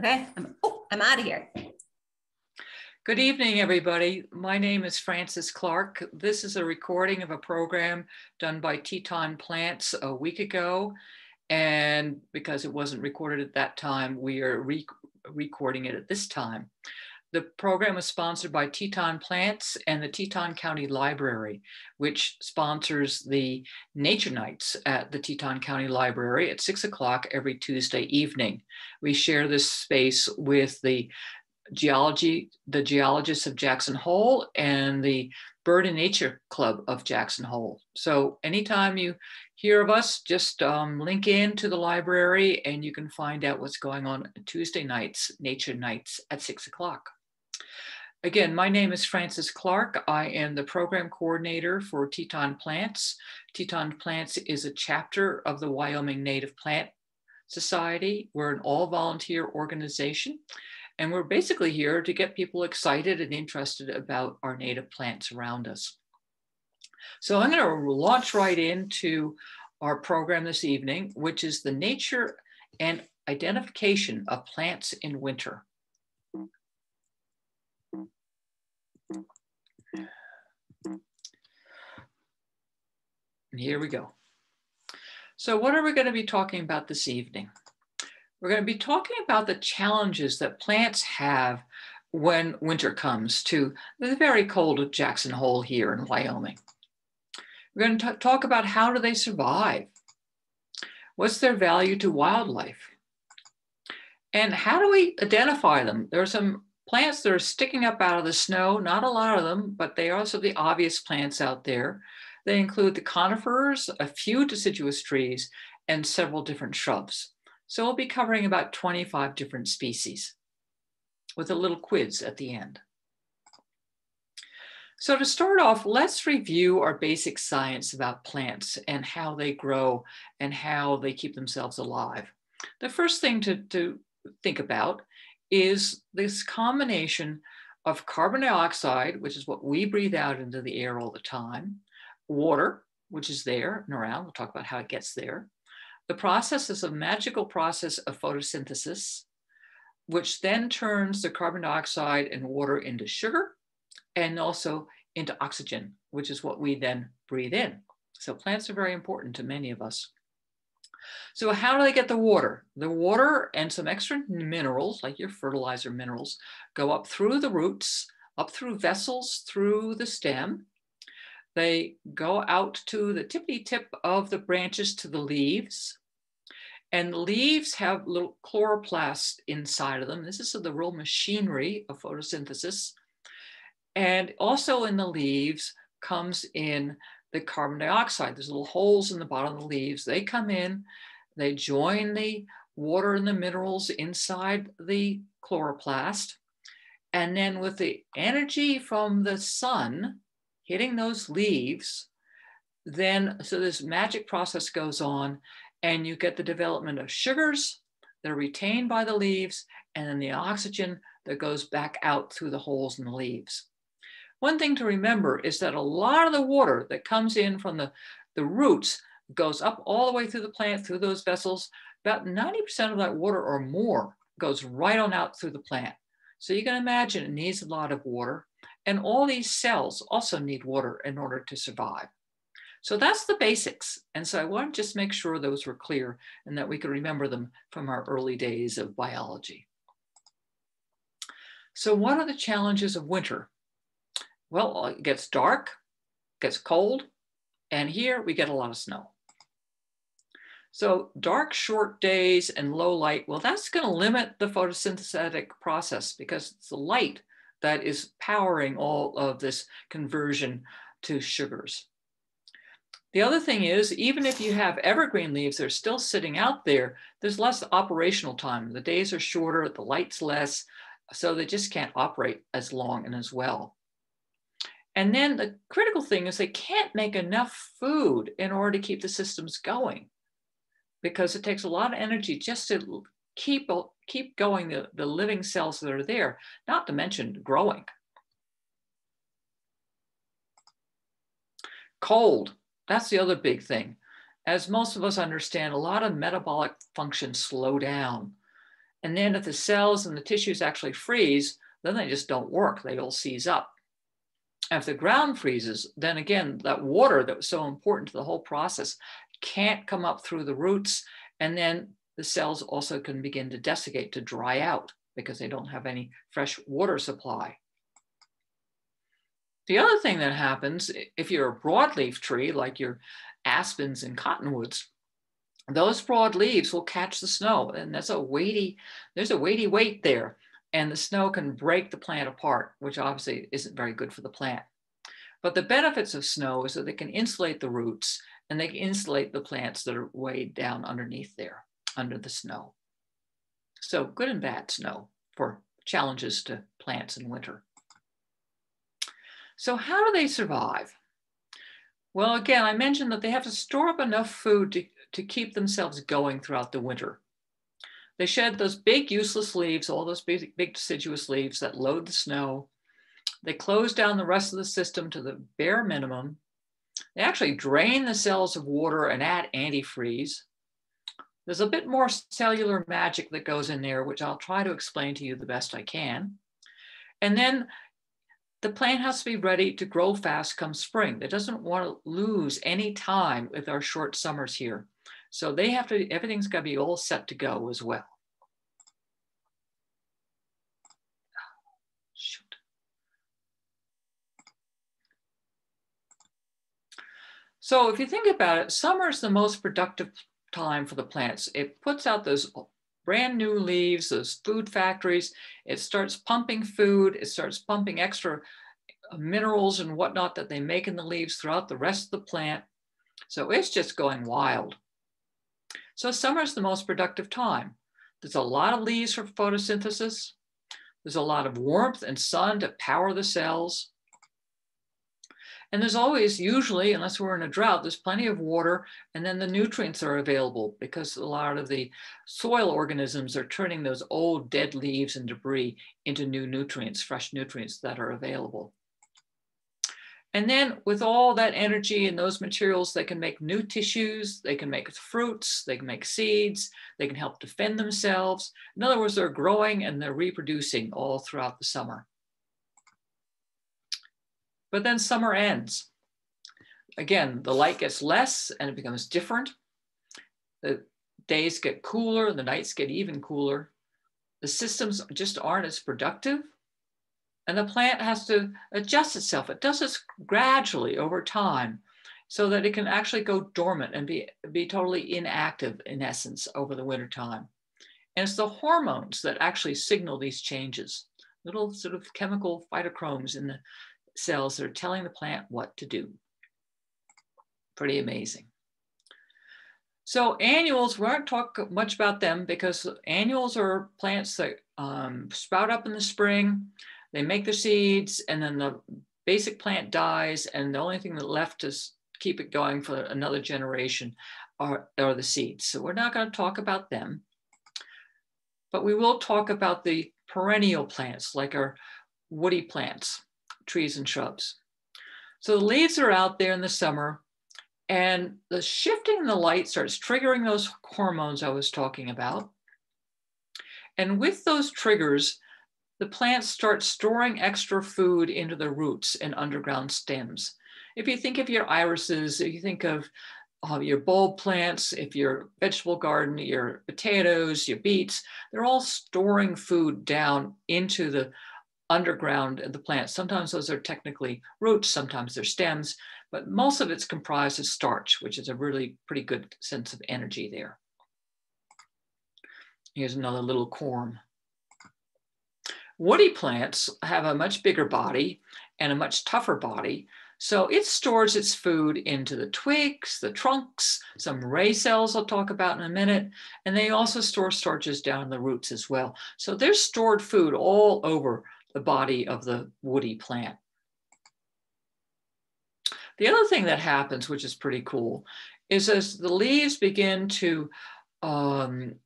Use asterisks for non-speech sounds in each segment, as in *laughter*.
Okay, I'm, oh, I'm out of here. Good evening, everybody. My name is Frances Clark. This is a recording of a program done by Teton Plants a week ago. And because it wasn't recorded at that time, we are re recording it at this time. The program was sponsored by Teton Plants and the Teton County Library, which sponsors the Nature Nights at the Teton County Library at six o'clock every Tuesday evening. We share this space with the geology, the geologists of Jackson Hole and the Bird and Nature Club of Jackson Hole. So anytime you hear of us, just um, link in to the library and you can find out what's going on Tuesday nights, Nature Nights at six o'clock. Again, my name is Frances Clark. I am the program coordinator for Teton Plants. Teton Plants is a chapter of the Wyoming Native Plant Society. We're an all volunteer organization, and we're basically here to get people excited and interested about our native plants around us. So I'm going to launch right into our program this evening, which is the nature and identification of plants in winter. And here we go. So what are we going to be talking about this evening? We're going to be talking about the challenges that plants have when winter comes to the very cold Jackson Hole here in Wyoming. We're going to talk about how do they survive? What's their value to wildlife? And how do we identify them? There are some plants that are sticking up out of the snow, not a lot of them, but they are also the obvious plants out there they include the conifers, a few deciduous trees, and several different shrubs. So we'll be covering about 25 different species with a little quiz at the end. So to start off, let's review our basic science about plants and how they grow and how they keep themselves alive. The first thing to, to think about is this combination of carbon dioxide, which is what we breathe out into the air all the time, water, which is there around. We'll talk about how it gets there. The process is a magical process of photosynthesis, which then turns the carbon dioxide and water into sugar and also into oxygen, which is what we then breathe in. So plants are very important to many of us. So how do they get the water? The water and some extra minerals, like your fertilizer minerals, go up through the roots, up through vessels, through the stem, they go out to the tippy tip of the branches to the leaves. And the leaves have little chloroplasts inside of them. This is the real machinery of photosynthesis. And also in the leaves comes in the carbon dioxide. There's little holes in the bottom of the leaves. They come in, they join the water and the minerals inside the chloroplast. And then with the energy from the sun, hitting those leaves, then so this magic process goes on and you get the development of sugars that are retained by the leaves and then the oxygen that goes back out through the holes in the leaves. One thing to remember is that a lot of the water that comes in from the, the roots goes up all the way through the plant, through those vessels. About 90% of that water or more goes right on out through the plant. So you can imagine it needs a lot of water. And all these cells also need water in order to survive. So that's the basics. And so I want to just make sure those were clear and that we can remember them from our early days of biology. So what are the challenges of winter? Well, it gets dark, gets cold, and here we get a lot of snow. So dark, short days and low light, well, that's gonna limit the photosynthetic process because it's the light that is powering all of this conversion to sugars. The other thing is, even if you have evergreen leaves, they're still sitting out there, there's less operational time. The days are shorter, the light's less, so they just can't operate as long and as well. And then the critical thing is they can't make enough food in order to keep the systems going because it takes a lot of energy just to keep keep going the, the living cells that are there, not to mention growing. Cold, that's the other big thing. As most of us understand, a lot of metabolic functions slow down. And then if the cells and the tissues actually freeze, then they just don't work. They all seize up. And if the ground freezes, then again, that water that was so important to the whole process can't come up through the roots. And then the cells also can begin to desiccate, to dry out because they don't have any fresh water supply. The other thing that happens if you're a broadleaf tree like your aspens and cottonwoods, those broad leaves will catch the snow and that's a weighty, there's a weighty weight there and the snow can break the plant apart, which obviously isn't very good for the plant. But the benefits of snow is that they can insulate the roots and they can insulate the plants that are way down underneath there, under the snow. So good and bad snow for challenges to plants in winter. So how do they survive? Well, again, I mentioned that they have to store up enough food to, to keep themselves going throughout the winter. They shed those big useless leaves, all those big, big deciduous leaves that load the snow. They close down the rest of the system to the bare minimum. They actually drain the cells of water and add antifreeze. There's a bit more cellular magic that goes in there, which I'll try to explain to you the best I can. And then the plant has to be ready to grow fast come spring. It doesn't want to lose any time with our short summers here. So they have to, everything's got to be all set to go as well. So if you think about it, summer is the most productive time for the plants. It puts out those brand new leaves, those food factories. It starts pumping food. It starts pumping extra uh, minerals and whatnot that they make in the leaves throughout the rest of the plant. So it's just going wild. So summer is the most productive time. There's a lot of leaves for photosynthesis. There's a lot of warmth and sun to power the cells. And there's always, usually, unless we're in a drought, there's plenty of water and then the nutrients are available because a lot of the soil organisms are turning those old dead leaves and debris into new nutrients, fresh nutrients that are available. And then with all that energy and those materials, they can make new tissues, they can make fruits, they can make seeds, they can help defend themselves. In other words, they're growing and they're reproducing all throughout the summer. But then summer ends. Again, the light gets less and it becomes different. The days get cooler, the nights get even cooler. The systems just aren't as productive. And the plant has to adjust itself. It does this gradually over time so that it can actually go dormant and be, be totally inactive in essence over the winter time. And it's the hormones that actually signal these changes, little sort of chemical phytochromes in the cells that are telling the plant what to do. Pretty amazing. So annuals, we aren't talk much about them because annuals are plants that um, sprout up in the spring. They make the seeds and then the basic plant dies and the only thing that left to keep it going for another generation are, are the seeds. So we're not going to talk about them, but we will talk about the perennial plants like our woody plants trees and shrubs. So the leaves are out there in the summer and the shifting in the light starts triggering those hormones I was talking about. And with those triggers, the plants start storing extra food into the roots and underground stems. If you think of your irises, if you think of uh, your bulb plants, if your vegetable garden, your potatoes, your beets, they're all storing food down into the underground the plant. Sometimes those are technically roots, sometimes they're stems, but most of it's comprised of starch, which is a really pretty good sense of energy there. Here's another little corm. Woody plants have a much bigger body and a much tougher body. So it stores its food into the twigs, the trunks, some ray cells I'll talk about in a minute, and they also store starches down in the roots as well. So there's stored food all over the body of the woody plant. The other thing that happens, which is pretty cool, is as the leaves begin to um,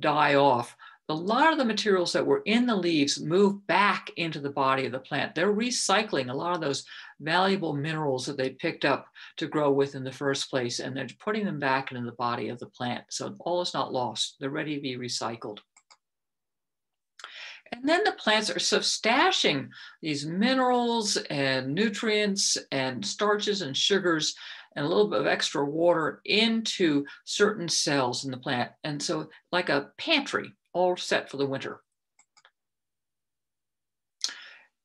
die off, a lot of the materials that were in the leaves move back into the body of the plant. They're recycling a lot of those valuable minerals that they picked up to grow with in the first place, and they're putting them back into the body of the plant. So all is not lost. They're ready to be recycled. And then the plants are of stashing these minerals and nutrients and starches and sugars and a little bit of extra water into certain cells in the plant. And so, like a pantry, all set for the winter.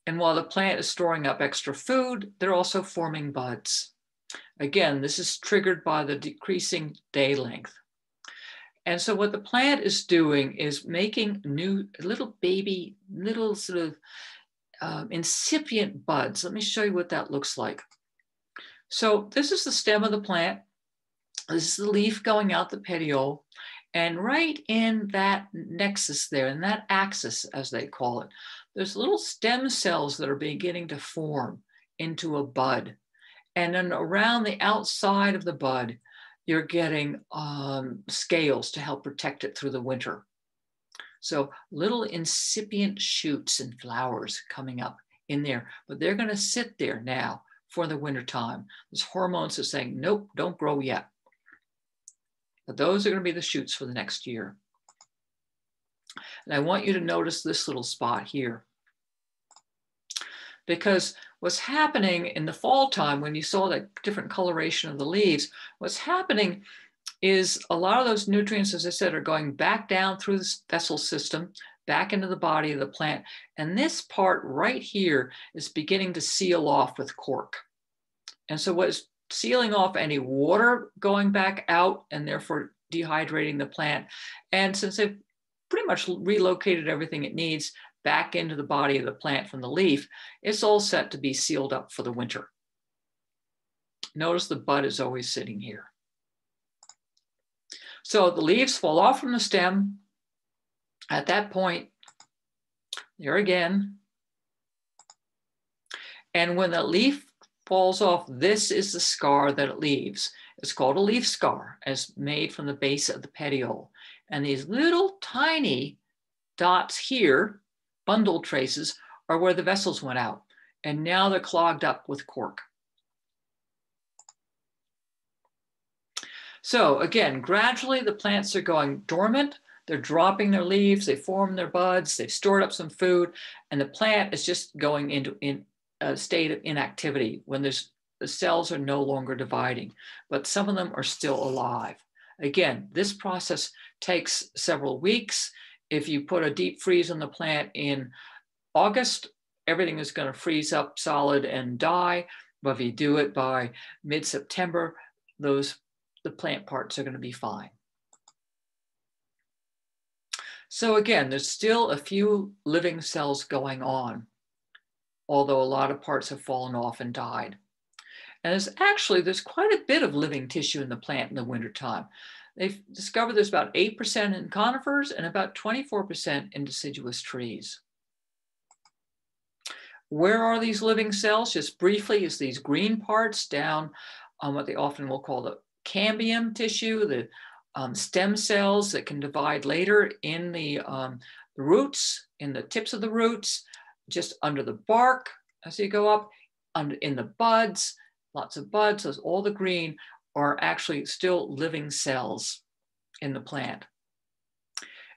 And while the plant is storing up extra food, they're also forming buds. Again, this is triggered by the decreasing day length. And so what the plant is doing is making new little baby, little sort of um, incipient buds. Let me show you what that looks like. So this is the stem of the plant. This is the leaf going out the petiole. And right in that nexus there, in that axis, as they call it, there's little stem cells that are beginning to form into a bud. And then around the outside of the bud, you're getting um, scales to help protect it through the winter. So little incipient shoots and flowers coming up in there, but they're going to sit there now for the winter time. There's hormones are saying, nope, don't grow yet. But those are going to be the shoots for the next year. And I want you to notice this little spot here. Because what's happening in the fall time when you saw that different coloration of the leaves, what's happening is a lot of those nutrients, as I said, are going back down through the vessel system, back into the body of the plant. And this part right here is beginning to seal off with cork. And so what's sealing off any water going back out and therefore dehydrating the plant. And since they've pretty much relocated everything it needs, back into the body of the plant from the leaf, it's all set to be sealed up for the winter. Notice the bud is always sitting here. So the leaves fall off from the stem. At that point, there again. And when the leaf falls off, this is the scar that it leaves. It's called a leaf scar, as made from the base of the petiole. And these little tiny dots here bundle traces are where the vessels went out. And now they're clogged up with cork. So again, gradually the plants are going dormant. They're dropping their leaves, they form their buds, they've stored up some food, and the plant is just going into in a state of inactivity when there's the cells are no longer dividing, but some of them are still alive. Again, this process takes several weeks. If you put a deep freeze on the plant in August, everything is going to freeze up solid and die. But if you do it by mid-September, those the plant parts are going to be fine. So again, there's still a few living cells going on, although a lot of parts have fallen off and died. And there's actually, there's quite a bit of living tissue in the plant in the wintertime. They've discovered there's about 8% in conifers and about 24% in deciduous trees. Where are these living cells? Just briefly, is these green parts down on what they often will call the cambium tissue, the um, stem cells that can divide later in the, um, roots, in the tips of the roots, just under the bark as you go up, under, in the buds, lots of buds, so all the green are actually still living cells in the plant.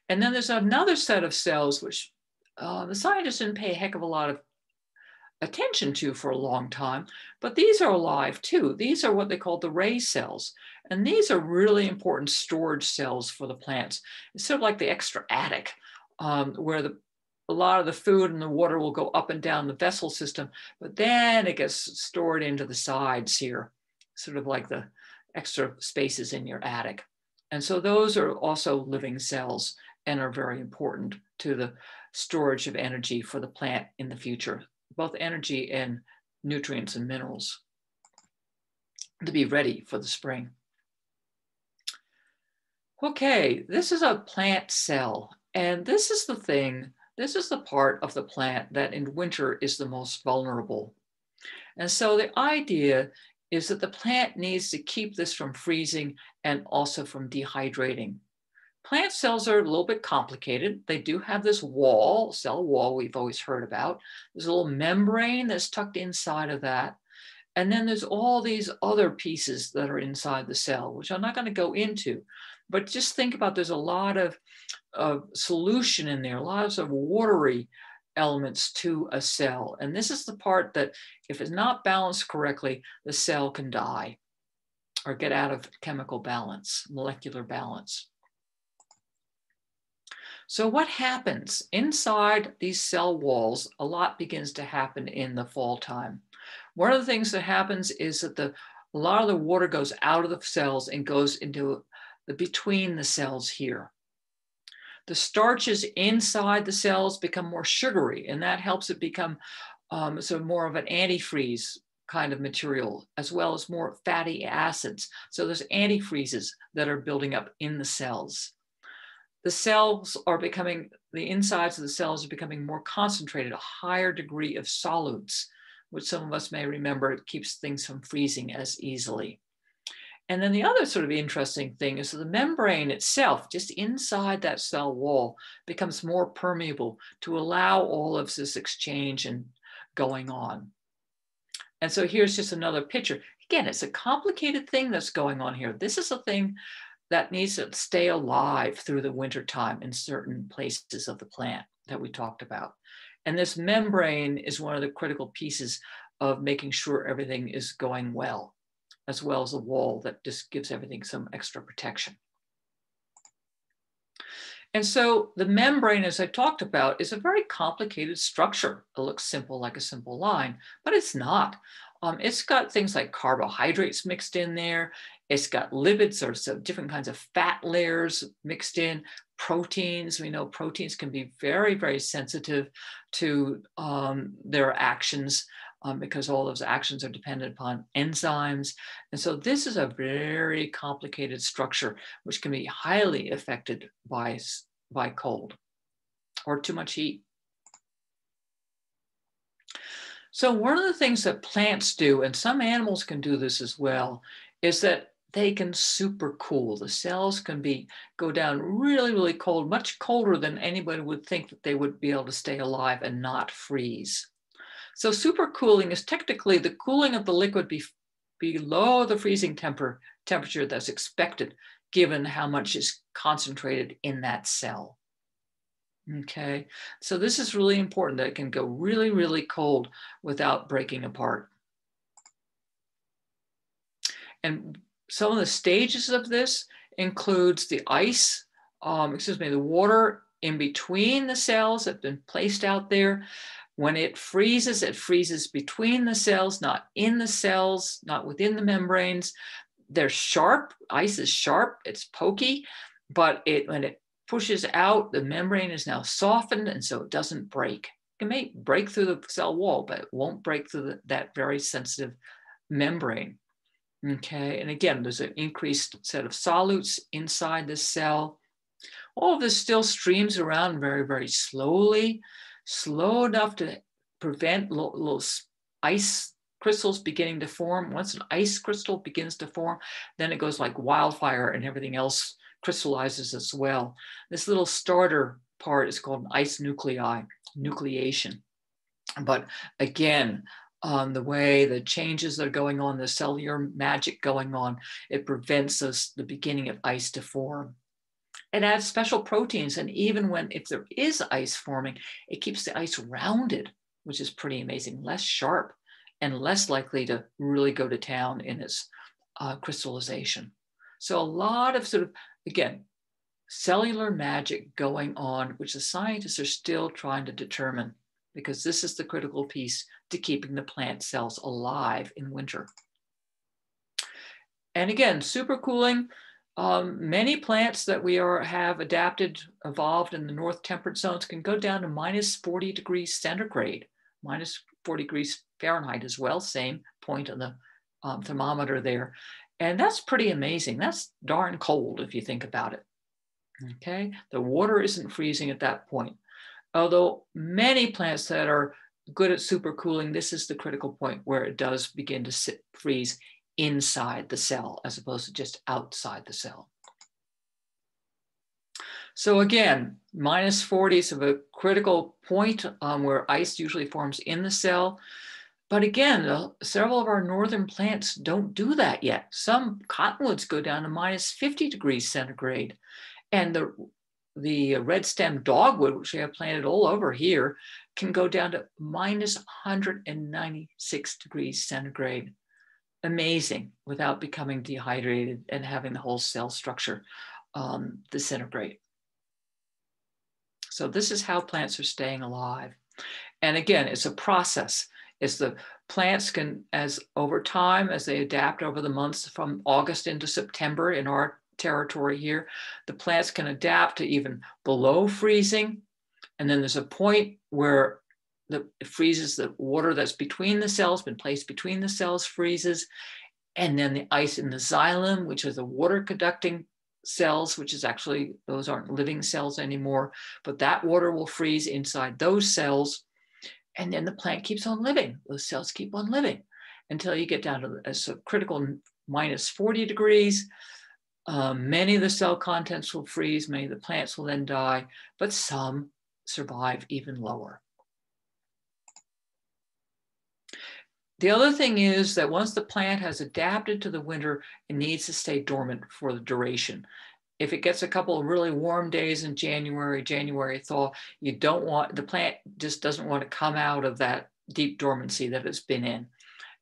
And then there's another set of cells which uh, the scientists didn't pay a heck of a lot of attention to for a long time, but these are alive too. These are what they call the ray cells. And these are really important storage cells for the plants. It's sort of like the extra attic um, where the, a lot of the food and the water will go up and down the vessel system, but then it gets stored into the sides here, sort of like the extra spaces in your attic. And so those are also living cells and are very important to the storage of energy for the plant in the future, both energy and nutrients and minerals to be ready for the spring. Okay, this is a plant cell, and this is the thing, this is the part of the plant that in winter is the most vulnerable. And so the idea is that the plant needs to keep this from freezing and also from dehydrating. Plant cells are a little bit complicated. They do have this wall, cell wall we've always heard about. There's a little membrane that's tucked inside of that. And then there's all these other pieces that are inside the cell, which I'm not going to go into. But just think about there's a lot of of solution in there, lots of watery elements to a cell. And this is the part that if it's not balanced correctly, the cell can die or get out of chemical balance, molecular balance. So what happens inside these cell walls, a lot begins to happen in the fall time. One of the things that happens is that the a lot of the water goes out of the cells and goes into the between the cells here. The starches inside the cells become more sugary, and that helps it become um, so more of an antifreeze kind of material, as well as more fatty acids. So there's antifreezes that are building up in the cells. The cells are becoming, the insides of the cells are becoming more concentrated, a higher degree of solutes, which some of us may remember keeps things from freezing as easily. And then the other sort of interesting thing is the membrane itself, just inside that cell wall, becomes more permeable to allow all of this exchange and going on. And so here's just another picture. Again, it's a complicated thing that's going on here. This is a thing that needs to stay alive through the winter time in certain places of the plant that we talked about. And this membrane is one of the critical pieces of making sure everything is going well as well as a wall that just gives everything some extra protection. And so the membrane, as I talked about, is a very complicated structure. It looks simple like a simple line, but it's not. Um, it's got things like carbohydrates mixed in there. It's got lipids or so different kinds of fat layers mixed in, proteins. We know proteins can be very, very sensitive to um, their actions um, because all those actions are dependent upon enzymes. And so this is a very complicated structure, which can be highly affected by, by cold or too much heat. So one of the things that plants do, and some animals can do this as well, is that they can super cool. The cells can be go down really, really cold, much colder than anybody would think that they would be able to stay alive and not freeze. So supercooling is technically the cooling of the liquid be, below the freezing temper, temperature that's expected given how much is concentrated in that cell. Okay, so this is really important that it can go really, really cold without breaking apart. And some of the stages of this includes the ice, um, excuse me, the water in between the cells that have been placed out there. When it freezes, it freezes between the cells, not in the cells, not within the membranes. They're sharp. Ice is sharp, it's pokey, but it when it pushes out, the membrane is now softened and so it doesn't break. It may break through the cell wall, but it won't break through the, that very sensitive membrane. Okay, and again, there's an increased set of solutes inside the cell. All of this still streams around very, very slowly slow enough to prevent little, ice crystals beginning to form. Once an ice crystal begins to form, then it goes like wildfire and everything else crystallizes as well. This little starter part is called an ice nuclei, nucleation. But again, on the way the changes that are going on, the cellular magic going on, it prevents us the beginning of ice to form. It adds special proteins. And even when, if there is ice forming, it keeps the ice rounded, which is pretty amazing, less sharp and less likely to really go to town in its uh, crystallization. So a lot of sort of, again, cellular magic going on, which the scientists are still trying to determine because this is the critical piece to keeping the plant cells alive in winter. And again, supercooling, um, many plants that we are have adapted, evolved in the north temperate zones can go down to minus 40 degrees centigrade, minus 40 degrees Fahrenheit as well, same point on the um, thermometer there. And that's pretty amazing. That's darn cold if you think about it. Okay, the water isn't freezing at that point. Although many plants that are good at supercooling, this is the critical point where it does begin to sit, freeze inside the cell as opposed to just outside the cell. So again, minus 40 is a critical point um, where ice usually forms in the cell. But again, uh, several of our northern plants don't do that yet. Some cottonwoods go down to minus 50 degrees centigrade. And the, the red stem dogwood, which we have planted all over here, can go down to minus 196 degrees centigrade. Amazing without becoming dehydrated and having the whole cell structure um, disintegrate. So this is how plants are staying alive. And again, it's a process. It's the plants can, as over time, as they adapt over the months from August into September in our territory here, the plants can adapt to even below freezing. And then there's a point where the it freezes the water that's between the cells, been placed between the cells, freezes. And then the ice in the xylem, which are the water conducting cells, which is actually, those aren't living cells anymore, but that water will freeze inside those cells. And then the plant keeps on living. Those cells keep on living until you get down to a critical minus 40 degrees. Um, many of the cell contents will freeze, many of the plants will then die, but some survive even lower. The other thing is that once the plant has adapted to the winter, it needs to stay dormant for the duration. If it gets a couple of really warm days in January, January thaw, you don't want, the plant just doesn't want to come out of that deep dormancy that it's been in.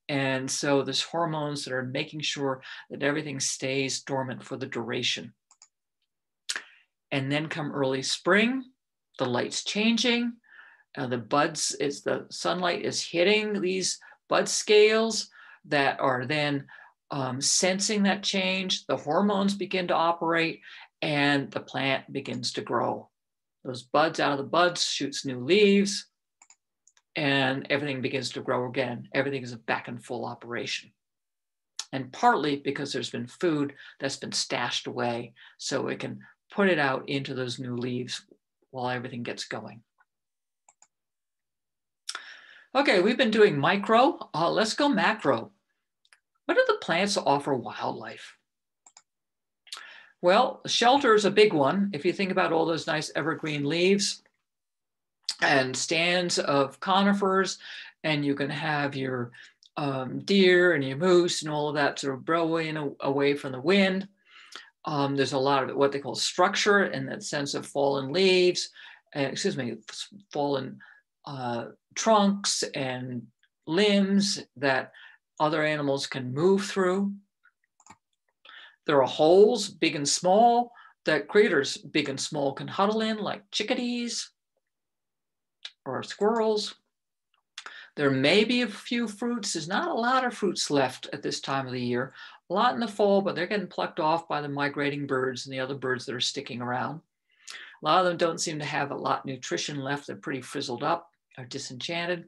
And so there's hormones that are making sure that everything stays dormant for the duration. And then come early spring, the light's changing, uh, the buds, is the sunlight is hitting these bud scales that are then um, sensing that change. The hormones begin to operate and the plant begins to grow. Those buds out of the buds shoots new leaves and everything begins to grow again. Everything is back in full operation. And partly because there's been food that's been stashed away so it can put it out into those new leaves while everything gets going. Okay, we've been doing micro. Uh, let's go macro. What do the plants offer wildlife? Well, shelter is a big one. If you think about all those nice evergreen leaves and stands of conifers, and you can have your um, deer and your moose and all of that sort of burrowing away from the wind. Um, there's a lot of what they call structure in that sense of fallen leaves, uh, excuse me, fallen uh, trunks and limbs that other animals can move through. There are holes, big and small, that critters big and small can huddle in, like chickadees or squirrels. There may be a few fruits. There's not a lot of fruits left at this time of the year. A lot in the fall, but they're getting plucked off by the migrating birds and the other birds that are sticking around. A lot of them don't seem to have a lot of nutrition left. They're pretty frizzled up or disenchanted.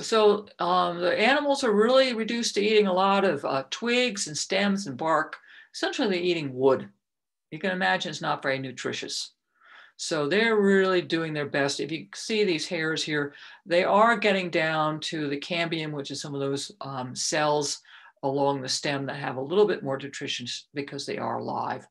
So um, the animals are really reduced to eating a lot of uh, twigs and stems and bark. Essentially, they're eating wood. You can imagine it's not very nutritious. So they're really doing their best. If you see these hairs here, they are getting down to the cambium, which is some of those um, cells along the stem that have a little bit more nutrition because they are alive.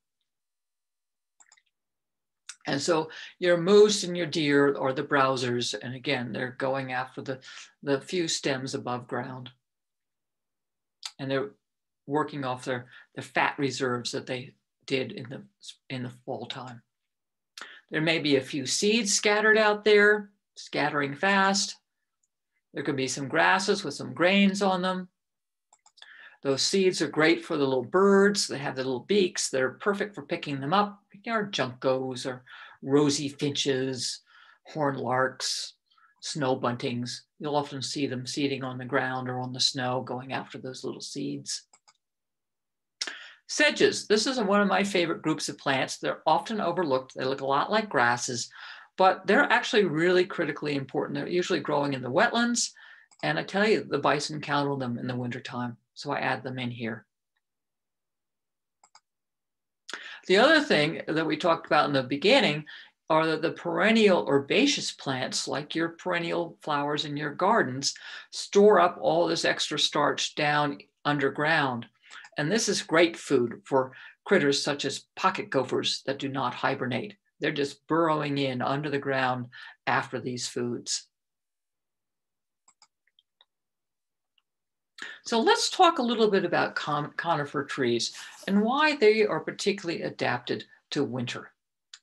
And so your moose and your deer are the browsers. And again, they're going after the, the few stems above ground. And they're working off their, their fat reserves that they did in the, in the fall time. There may be a few seeds scattered out there, scattering fast. There could be some grasses with some grains on them. Those seeds are great for the little birds. They have the little beaks. They're perfect for picking them up. Our juncos or rosy finches, horn larks, snow buntings. You'll often see them seeding on the ground or on the snow going after those little seeds. Sedges, this is one of my favorite groups of plants. They're often overlooked. They look a lot like grasses, but they're actually really critically important. They're usually growing in the wetlands. And I tell you, the bison count on them in the wintertime. So I add them in here. The other thing that we talked about in the beginning are that the perennial herbaceous plants, like your perennial flowers in your gardens, store up all this extra starch down underground. And this is great food for critters such as pocket gophers that do not hibernate. They're just burrowing in under the ground after these foods. So let's talk a little bit about con conifer trees and why they are particularly adapted to winter,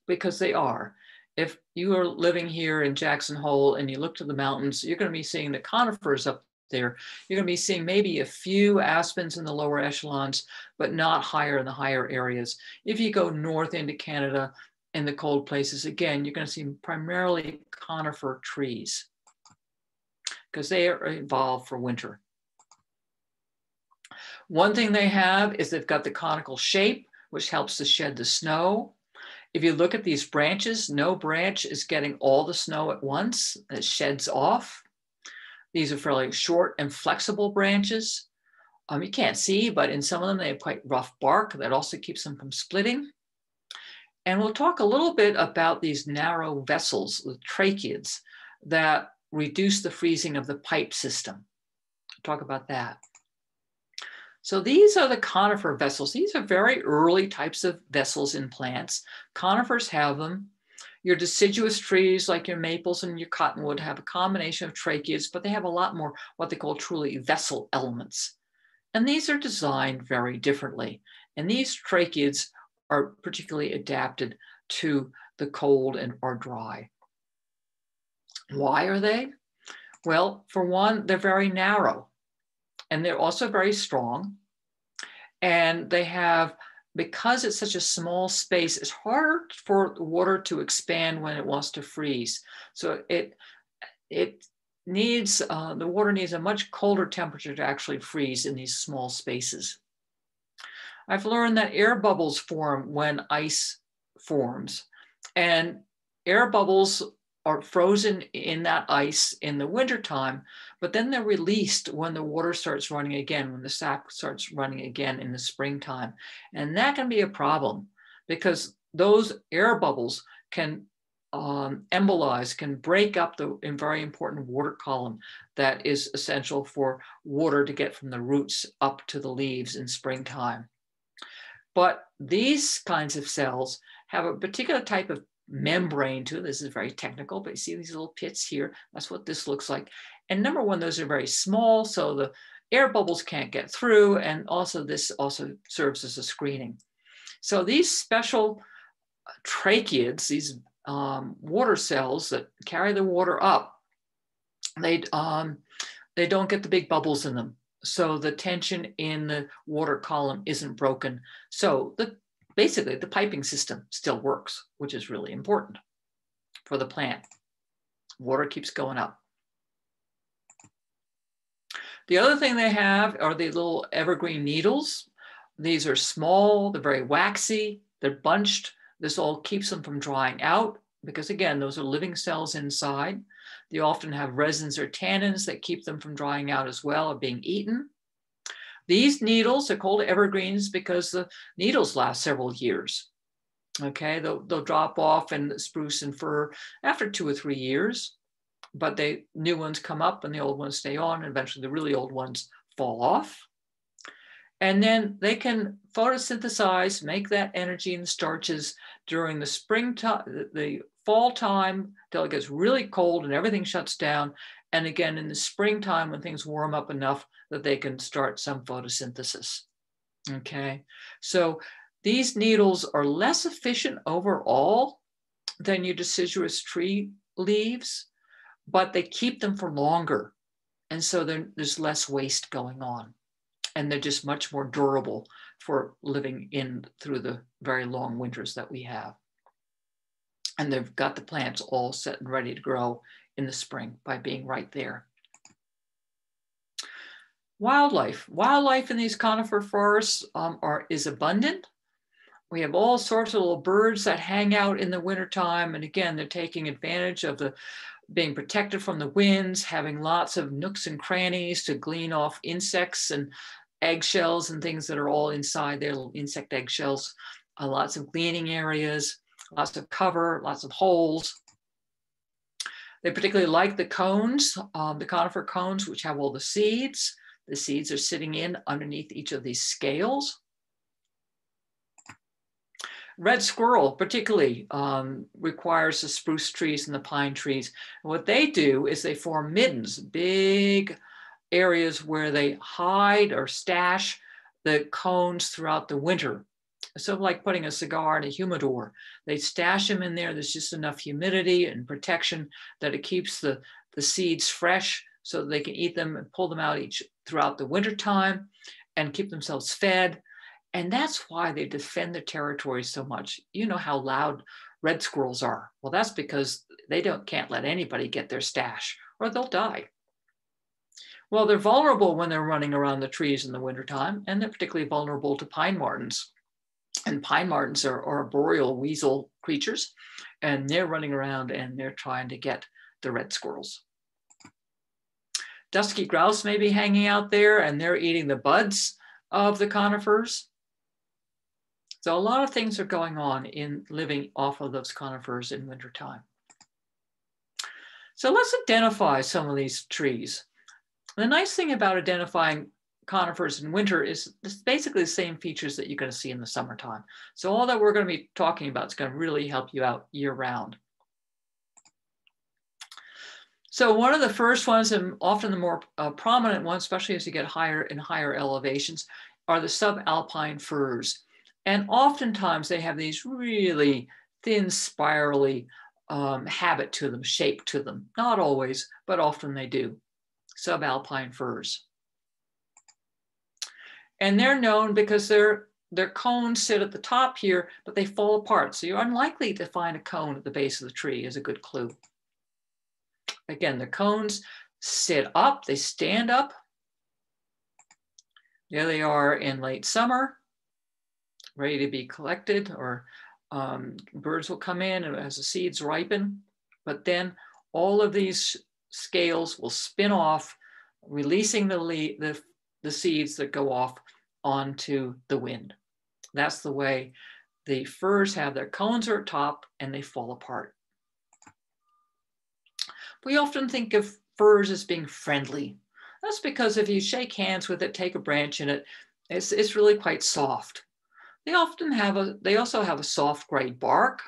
because they are. If you are living here in Jackson Hole and you look to the mountains, you're going to be seeing the conifers up there. You're going to be seeing maybe a few aspens in the lower echelons, but not higher in the higher areas. If you go north into Canada in the cold places, again, you're going to see primarily conifer trees because they are evolved for winter. One thing they have is they've got the conical shape, which helps to shed the snow. If you look at these branches, no branch is getting all the snow at once. It sheds off. These are fairly short and flexible branches. Um, you can't see, but in some of them, they have quite rough bark that also keeps them from splitting. And we'll talk a little bit about these narrow vessels, the tracheids, that reduce the freezing of the pipe system. talk about that. So these are the conifer vessels. These are very early types of vessels in plants. Conifers have them. Your deciduous trees like your maples and your cottonwood have a combination of tracheids, but they have a lot more what they call truly vessel elements. And these are designed very differently. And these tracheids are particularly adapted to the cold and are dry. Why are they? Well, for one, they're very narrow and they're also very strong. And they have, because it's such a small space, it's harder for water to expand when it wants to freeze. So it, it needs, uh, the water needs a much colder temperature to actually freeze in these small spaces. I've learned that air bubbles form when ice forms. And air bubbles are frozen in that ice in the wintertime, but then they're released when the water starts running again, when the sap starts running again in the springtime. And that can be a problem because those air bubbles can um, embolize, can break up the very important water column that is essential for water to get from the roots up to the leaves in springtime. But these kinds of cells have a particular type of membrane to This is very technical, but you see these little pits here. That's what this looks like. And number one, those are very small, so the air bubbles can't get through. And also this also serves as a screening. So these special tracheids, these um, water cells that carry the water up, they, um, they don't get the big bubbles in them. So the tension in the water column isn't broken. So the basically the piping system still works, which is really important for the plant. Water keeps going up. The other thing they have are the little evergreen needles. These are small, they're very waxy, they're bunched. This all keeps them from drying out because again, those are living cells inside. They often have resins or tannins that keep them from drying out as well or being eaten. These needles are called evergreens because the needles last several years. Okay, they'll, they'll drop off in spruce and fir after two or three years, but they new ones come up and the old ones stay on, and eventually the really old ones fall off. And then they can photosynthesize, make that energy in the starches during the springtime, the fall time till it gets really cold and everything shuts down. And again, in the springtime, when things warm up enough that they can start some photosynthesis. Okay, so these needles are less efficient overall than your deciduous tree leaves, but they keep them for longer. And so there's less waste going on. And they're just much more durable for living in through the very long winters that we have. And they've got the plants all set and ready to grow in the spring by being right there. Wildlife. Wildlife in these conifer forests um, are, is abundant. We have all sorts of little birds that hang out in the wintertime. And again, they're taking advantage of the being protected from the winds, having lots of nooks and crannies to glean off insects and eggshells and things that are all inside their little insect eggshells. Uh, lots of gleaning areas, lots of cover, lots of holes. They particularly like the cones, um, the conifer cones, which have all the seeds. The seeds are sitting in underneath each of these scales. Red squirrel particularly um, requires the spruce trees and the pine trees. And what they do is they form middens, big areas where they hide or stash the cones throughout the winter. So like putting a cigar in a humidor, they stash them in there. There's just enough humidity and protection that it keeps the, the seeds fresh so they can eat them and pull them out each throughout the winter time and keep themselves fed. And that's why they defend their territory so much. You know how loud red squirrels are. Well, that's because they don't can't let anybody get their stash or they'll die. Well, they're vulnerable when they're running around the trees in the wintertime, and they're particularly vulnerable to pine martens. And pine martens are, arboreal weasel creatures, and they're running around and they're trying to get the red squirrels. Dusky grouse may be hanging out there and they're eating the buds of the conifers. So a lot of things are going on in living off of those conifers in wintertime. So let's identify some of these trees. The nice thing about identifying conifers in winter is basically the same features that you're going to see in the summertime. So all that we're going to be talking about is going to really help you out year round. So one of the first ones, and often the more uh, prominent ones, especially as you get higher in higher elevations, are the subalpine firs. And oftentimes they have these really thin, spirally um, habit to them, shape to them. Not always, but often they do. Subalpine firs. And they're known because their, their cones sit at the top here, but they fall apart. So you're unlikely to find a cone at the base of the tree is a good clue. Again, the cones sit up, they stand up. There they are in late summer, ready to be collected, or um, birds will come in and as the seeds ripen. But then all of these scales will spin off, releasing the, the, the seeds that go off onto the wind. That's the way the firs have their cones are at top and they fall apart. We often think of firs as being friendly. That's because if you shake hands with it, take a branch in it, it's, it's really quite soft. They often have a, they also have a soft gray bark.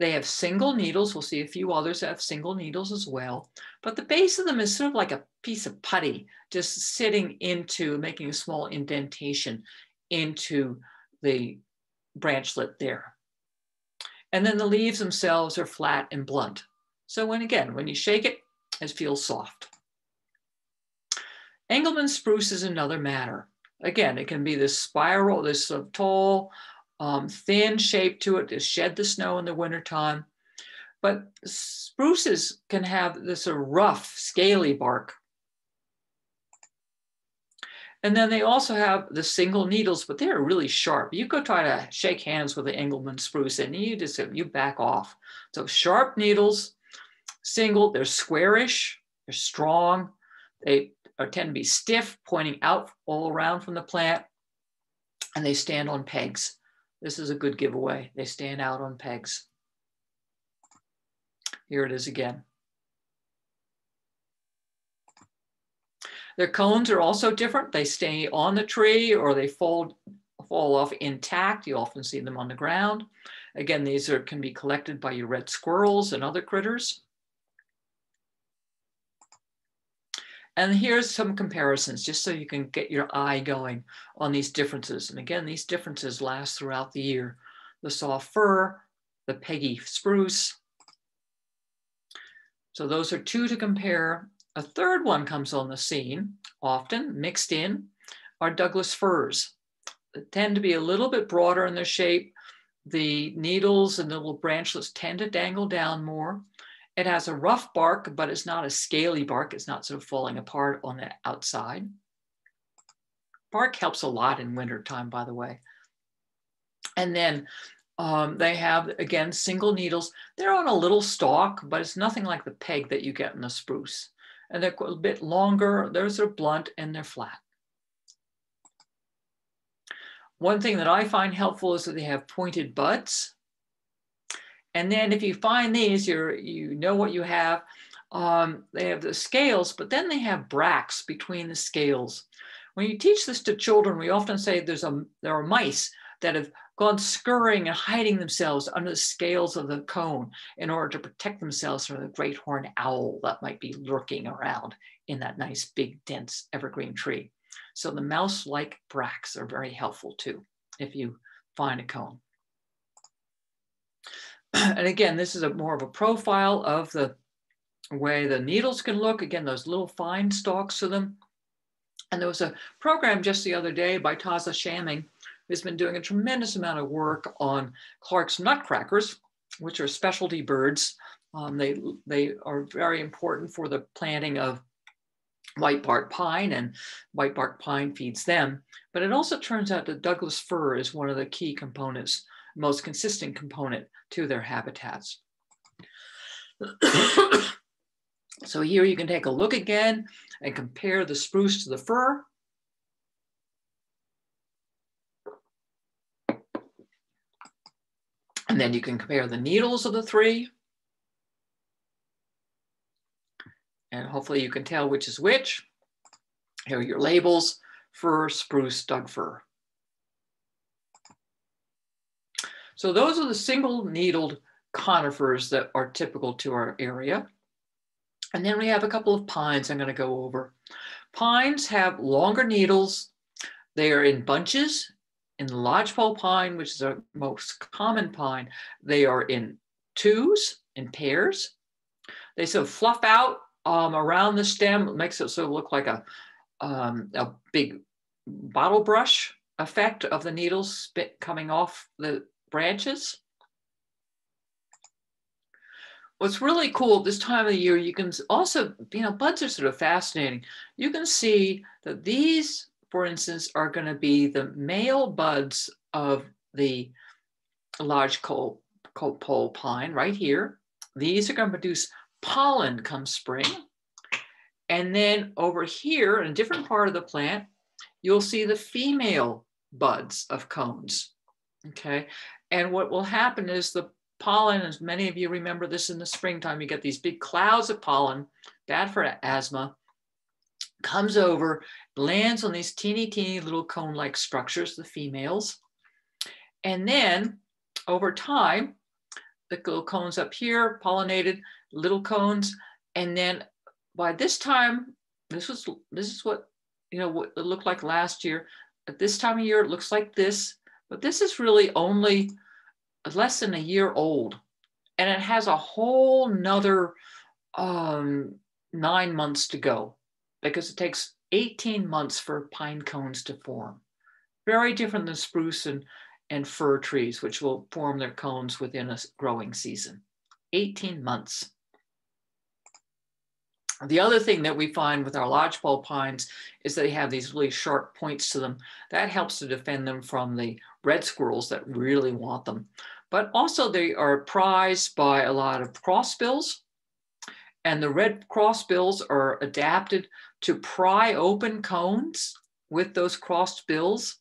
They have single needles. We'll see a few others that have single needles as well. But the base of them is sort of like a piece of putty, just sitting into, making a small indentation into the branchlet there. And then the leaves themselves are flat and blunt. So when again, when you shake it, it feels soft. Engelmann spruce is another matter. Again, it can be this spiral, this sort of tall, um, thin shape to it to shed the snow in the wintertime. But spruces can have this rough, scaly bark. And then they also have the single needles, but they're really sharp. You go try to shake hands with the Engelmann spruce and you just you back off. So sharp needles, single, they're squarish, they're strong, they are, tend to be stiff, pointing out all around from the plant, and they stand on pegs. This is a good giveaway. They stand out on pegs. Here it is again. Their cones are also different. They stay on the tree or they fold, fall off intact. You often see them on the ground. Again, these are, can be collected by your red squirrels and other critters. And here's some comparisons, just so you can get your eye going on these differences. And again, these differences last throughout the year. The soft fir, the peggy spruce. So those are two to compare. A third one comes on the scene, often mixed in, are Douglas firs. They tend to be a little bit broader in their shape. The needles and the little branchlets tend to dangle down more. It has a rough bark, but it's not a scaly bark. It's not sort of falling apart on the outside. Bark helps a lot in wintertime, by the way. And then um, they have, again, single needles. They're on a little stalk, but it's nothing like the peg that you get in the spruce. And they're a bit longer, they're sort of blunt, and they're flat. One thing that I find helpful is that they have pointed buds. And then if you find these, you're, you know what you have. Um, they have the scales, but then they have bracts between the scales. When you teach this to children, we often say there's a, there are mice that have gone scurrying and hiding themselves under the scales of the cone in order to protect themselves from the great horned owl that might be lurking around in that nice, big, dense evergreen tree. So the mouse-like bracts are very helpful too, if you find a cone. *clears throat* And again, this is a more of a profile of the way the needles can look. Again, those little fine stalks to them. And there was a program just the other day by Taza Schaming, who's been doing a tremendous amount of work on Clark's nutcrackers, which are specialty birds. Um, they, they are very important for the planting of white bark pine and white bark pine feeds them. But it also turns out that Douglas fir is one of the key components, most consistent component to their habitats. so here you can take a look again and compare the spruce to the fir. And then you can compare the needles of the three. And hopefully you can tell which is which. Here are your labels, fir, spruce, Doug fir. So those are the single needled conifers that are typical to our area. And then we have a couple of pines I'm going to go over. Pines have longer needles. They are in bunches. In the lodgepole pine, which is our most common pine, they are in twos, in pairs. They sort of fluff out um, around the stem. Makes it sort of look like a, um, a big bottle brush effect of the needles spit coming off the branches what's really cool this time of the year, you can also, you know, buds are sort of fascinating. You can see that these, for instance, are going to be the male buds of the large coal, pole pine right here. These are going to produce pollen come spring. And then over here in a different part of the plant, you'll see the female buds of cones. Okay. And what will happen is the pollen, as many of you remember this in the springtime, you get these big clouds of pollen, bad for asthma, comes over, lands on these teeny, teeny little cone-like structures, the females. And then over time, the little cones up here, pollinated, little cones. And then by this time, this was this is what you know what it looked like last year. At this time of year, it looks like this, but this is really only less than a year old and it has a whole nother um, nine months to go because it takes 18 months for pine cones to form. Very different than spruce and, and fir trees, which will form their cones within a growing season. 18 months. The other thing that we find with our lodgepole pines is they have these really sharp points to them. That helps to defend them from the red squirrels that really want them. But also they are prized by a lot of crossbills. And the red crossbills are adapted to pry open cones with those crossed bills.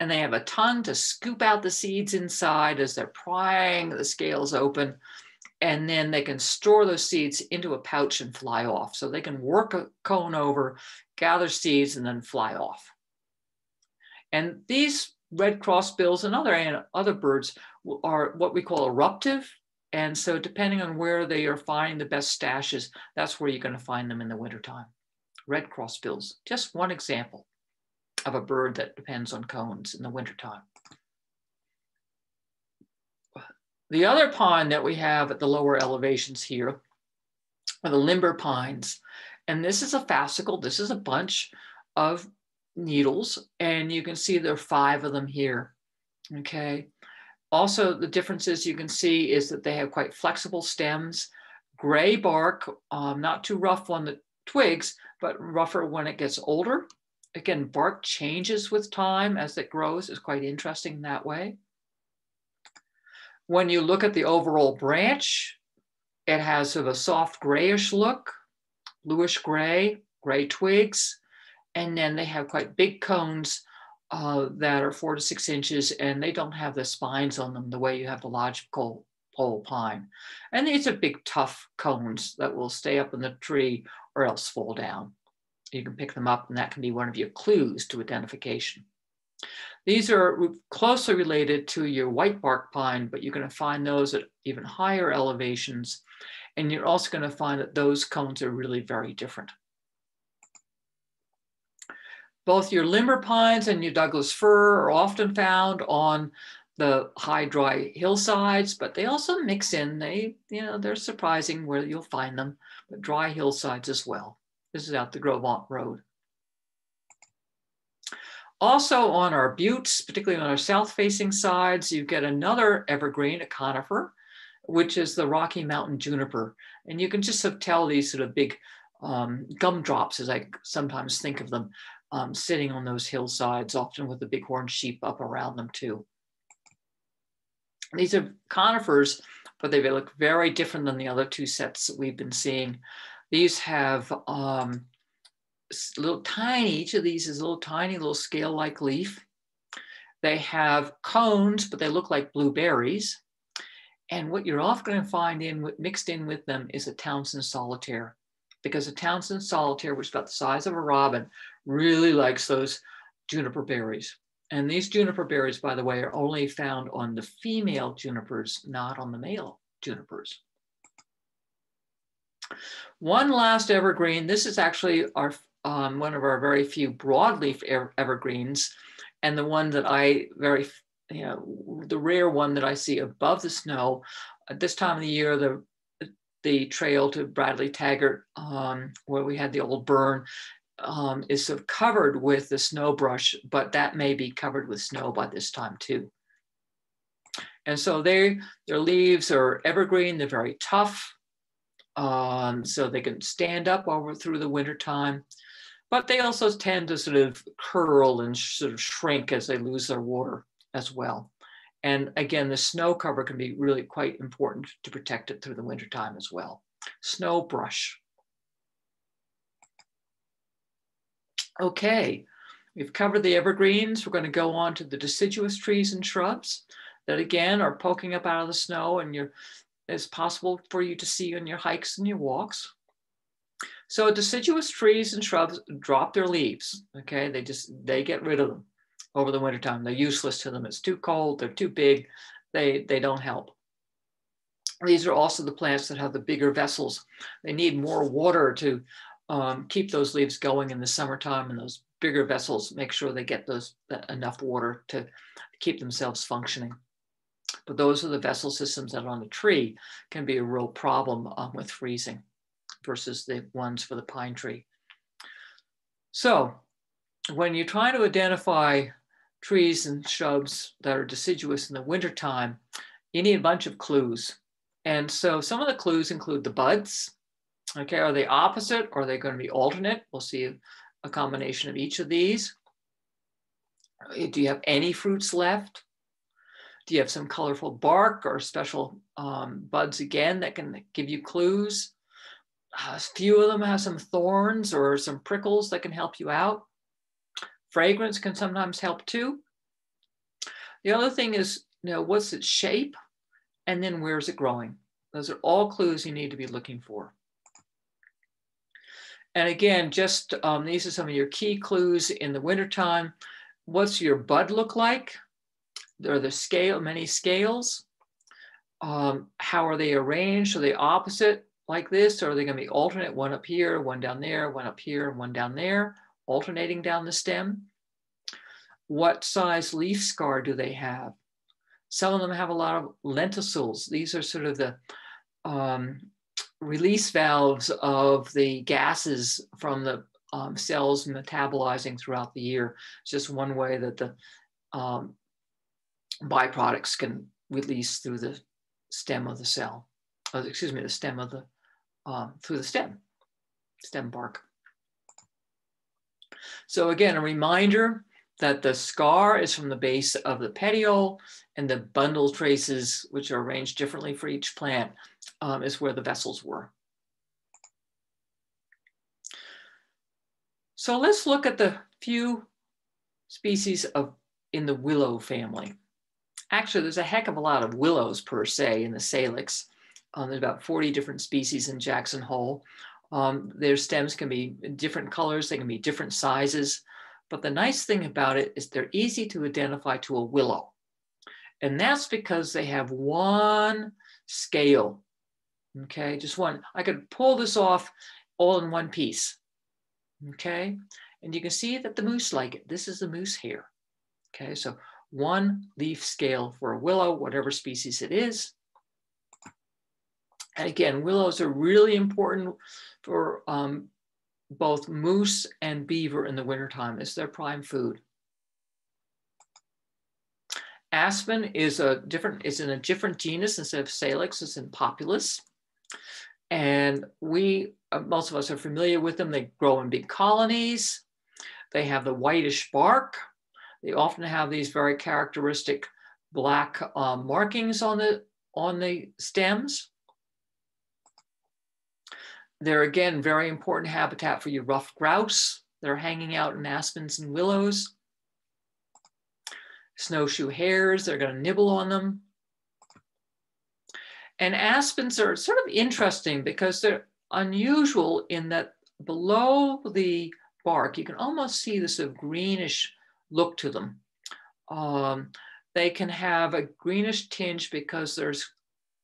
And they have a tongue to scoop out the seeds inside as they're prying the scales open and then they can store those seeds into a pouch and fly off. So they can work a cone over, gather seeds, and then fly off. And these red crossbills and other, other birds are what we call eruptive. And so depending on where they are finding the best stashes, that's where you're going to find them in the wintertime. Red crossbills, just one example of a bird that depends on cones in the wintertime. The other pine that we have at the lower elevations here are the limber pines. And this is a fascicle. This is a bunch of needles. And you can see there are five of them here. Okay. Also, the differences you can see is that they have quite flexible stems, gray bark, um, not too rough on the twigs, but rougher when it gets older. Again, bark changes with time as it grows. It's quite interesting that way. When you look at the overall branch, it has sort of a soft grayish look, bluish gray, gray twigs, and then they have quite big cones uh, that are four to six inches, and they don't have the spines on them the way you have the lodgepole pole pine. And these are big, tough cones that will stay up in the tree or else fall down. You can pick them up, and that can be one of your clues to identification. These are closely related to your white bark pine, but you're going to find those at even higher elevations. And you're also going to find that those cones are really very different. Both your limber pines and your Douglas fir are often found on the high dry hillsides, but they also mix in. They, you know, they're surprising where you'll find them, but dry hillsides as well. This is out the Gros Ventre Road. Also on our buttes, particularly on our south facing sides, you get another evergreen, a conifer, which is the Rocky Mountain juniper. And you can just sort of tell these sort of big um, gumdrops, as I sometimes think of them, um, sitting on those hillsides, often with the bighorn sheep up around them too. These are conifers, but they look very different than the other two sets that we've been seeing. These have um, little tiny, each of these is a little tiny little scale-like leaf. They have cones, but they look like blueberries. And what you're often going to find in mixed in with them is a Townsend solitaire, because a Townsend solitaire, which is about the size of a robin, really likes those juniper berries. And these juniper berries, by the way, are only found on the female junipers, not on the male junipers. One last evergreen. This is actually our um, one of our very few broadleaf evergreens, and the one that I very, you know, the rare one that I see above the snow. At this time of the year, the the trail to Bradley Taggart, um, where we had the old burn, um, is sort of covered with the snow brush, but that may be covered with snow by this time too. And so they, their leaves are evergreen, they're very tough, um, so they can stand up over through the winter time but they also tend to sort of curl and sort of shrink as they lose their water as well. And again, the snow cover can be really quite important to protect it through the wintertime as well. Snow brush. Okay, we've covered the evergreens. We're going to go on to the deciduous trees and shrubs that again are poking up out of the snow and you're, it's possible for you to see on your hikes and your walks. So deciduous trees and shrubs drop their leaves. Okay, they just they get rid of them over the wintertime. They're useless to them. It's too cold. They're too big. They they don't help. These are also the plants that have the bigger vessels. They need more water to um, keep those leaves going in the summertime, and those bigger vessels make sure they get those enough water to keep themselves functioning. But those are the vessel systems that on the tree can be a real problem um, with freezing versus the ones for the pine tree. So when you're trying to identify trees and shrubs that are deciduous in the wintertime, you need a bunch of clues. And so some of the clues include the buds. Okay, are they opposite or are they going to be alternate? We'll see a combination of each of these. Do you have any fruits left? Do you have some colorful bark or special um, buds again that can give you clues? A few of them have some thorns or some prickles that can help you out. Fragrance can sometimes help too. The other thing is, you know, what's its shape and then where's it growing? Those are all clues you need to be looking for. And again, just um, these are some of your key clues in the wintertime. What's your bud look like? There are the scale, many scales. Um, how are they arranged? Are they opposite? Like this, or are they going to be alternate, one up here, one down there, one up here, and one down there, alternating down the stem? What size leaf scar do they have? Some of them have a lot of lenticels. These are sort of the um, release valves of the gases from the um, cells metabolizing throughout the year. It's just one way that the um, byproducts can release through the stem of the cell, oh, excuse me, the stem of the um, through the stem, stem bark. So again, a reminder that the scar is from the base of the petiole and the bundle traces, which are arranged differently for each plant, um, is where the vessels were. So let's look at the few species of in the willow family. Actually, there's a heck of a lot of willows per se in the salix. Um, there's about 40 different species in Jackson Hole. Um, their stems can be different colors, they can be different sizes. But the nice thing about it is they're easy to identify to a willow. And that's because they have one scale. Okay, just one. I could pull this off all in one piece. Okay, and you can see that the moose like it. This is the moose hair. Okay, so one leaf scale for a willow, whatever species it is. And again, willows are really important for um, both moose and beaver in the wintertime. It's their prime food. Aspen is a different, is in a different genus instead of Salix, it's in Populus. And we, uh, most of us are familiar with them. They grow in big colonies. They have the whitish bark. They often have these very characteristic black uh, markings on the, on the stems. They're again very important habitat for your ruffed grouse. They're hanging out in aspens and willows. Snowshoe hares, they're going to nibble on them. And aspens are sort of interesting because they're unusual in that below the bark, you can almost see this sort of greenish look to them. Um, they can have a greenish tinge because there's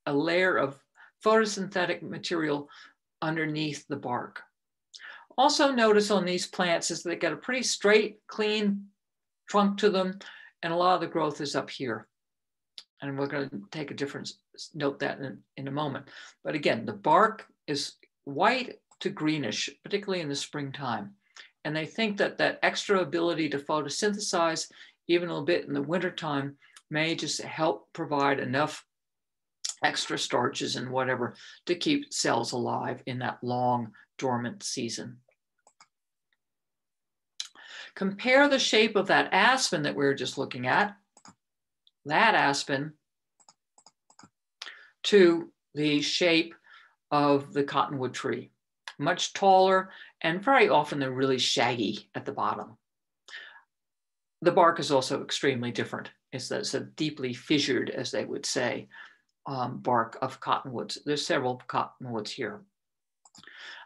a layer of photosynthetic material underneath the bark. Also notice on these plants is they got a pretty straight, clean trunk to them, and a lot of the growth is up here. And we're going to take a difference, note that in, in a moment. But again, the bark is white to greenish, particularly in the springtime. And they think that that extra ability to photosynthesize, even a little bit in the wintertime, may just help provide enough extra starches and whatever to keep cells alive in that long dormant season. Compare the shape of that aspen that we were just looking at, that aspen, to the shape of the cottonwood tree. Much taller and very often they're really shaggy at the bottom. The bark is also extremely different. It's it's deeply fissured, as they would say, um, bark of cottonwoods. There's several cottonwoods here.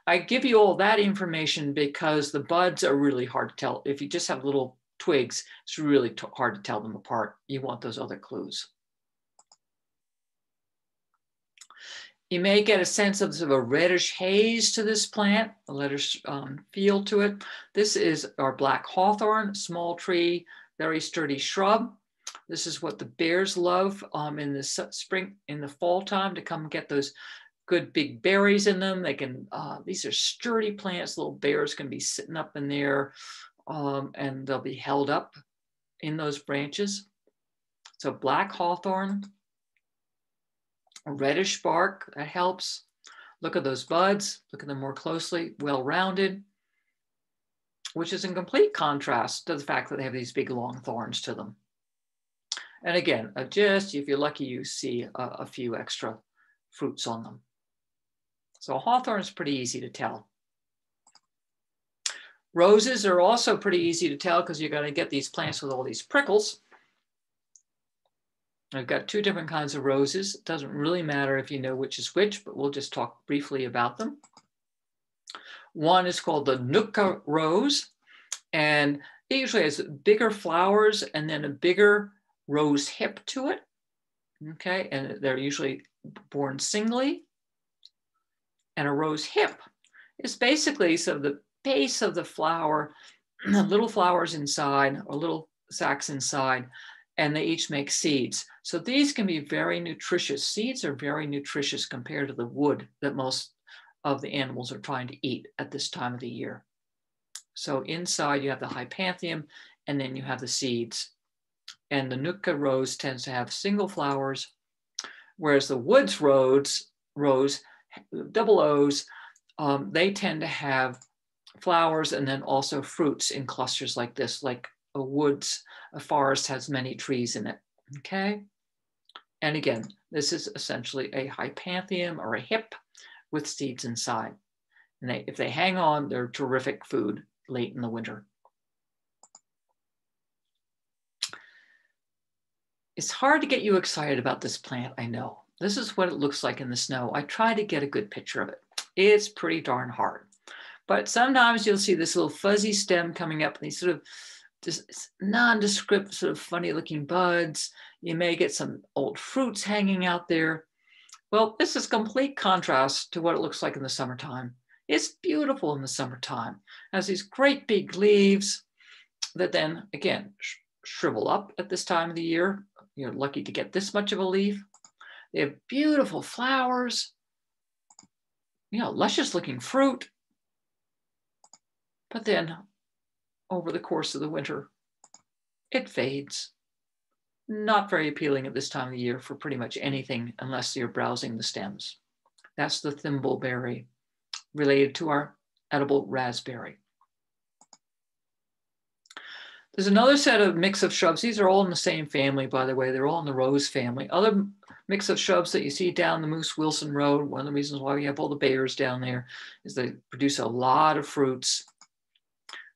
I give you all that information because the buds are really hard to tell. If you just have little twigs, it's really hard to tell them apart. You want those other clues. You may get a sense of, sort of a reddish haze to this plant, a reddish um, feel to it. This is our black hawthorn, small tree, very sturdy shrub. This is what the bears love um, in the spring, in the fall time to come get those good big berries in them. They can, uh, these are sturdy plants. Little bears can be sitting up in there um, and they'll be held up in those branches. So black hawthorn, reddish bark, that helps. Look at those buds, look at them more closely, well-rounded, which is in complete contrast to the fact that they have these big long thorns to them. And again, uh, just if you're lucky, you see a, a few extra fruits on them. So hawthorn is pretty easy to tell. Roses are also pretty easy to tell because you're going to get these plants with all these prickles. I've got two different kinds of roses. It doesn't really matter if you know which is which, but we'll just talk briefly about them. One is called the Nootka rose, and it usually has bigger flowers and then a bigger rose hip to it. Okay, and they're usually born singly. And a rose hip is basically so the base of the flower, *clears throat* little flowers inside or little sacs inside, and they each make seeds. So these can be very nutritious. Seeds are very nutritious compared to the wood that most of the animals are trying to eat at this time of the year. So inside you have the hypanthium and then you have the seeds and the Nootka rose tends to have single flowers, whereas the Woods rose, rose double O's, um, they tend to have flowers and then also fruits in clusters like this, like a woods, a forest has many trees in it, okay? And again, this is essentially a hypanthium or a hip with seeds inside. And they, if they hang on, they're terrific food late in the winter. It's hard to get you excited about this plant, I know. This is what it looks like in the snow. I try to get a good picture of it. It's pretty darn hard. But sometimes you'll see this little fuzzy stem coming up and these sort of just nondescript, sort of funny looking buds. You may get some old fruits hanging out there. Well, this is complete contrast to what it looks like in the summertime. It's beautiful in the summertime. It has these great big leaves that then again sh shrivel up at this time of the year. You're lucky to get this much of a leaf. They have beautiful flowers, you know, luscious looking fruit. But then over the course of the winter, it fades. Not very appealing at this time of the year for pretty much anything unless you're browsing the stems. That's the thimbleberry related to our edible raspberry. There's another set of mix of shrubs. These are all in the same family, by the way. They're all in the rose family. Other mix of shrubs that you see down the Moose Wilson Road, one of the reasons why we have all the Bayers down there is they produce a lot of fruits.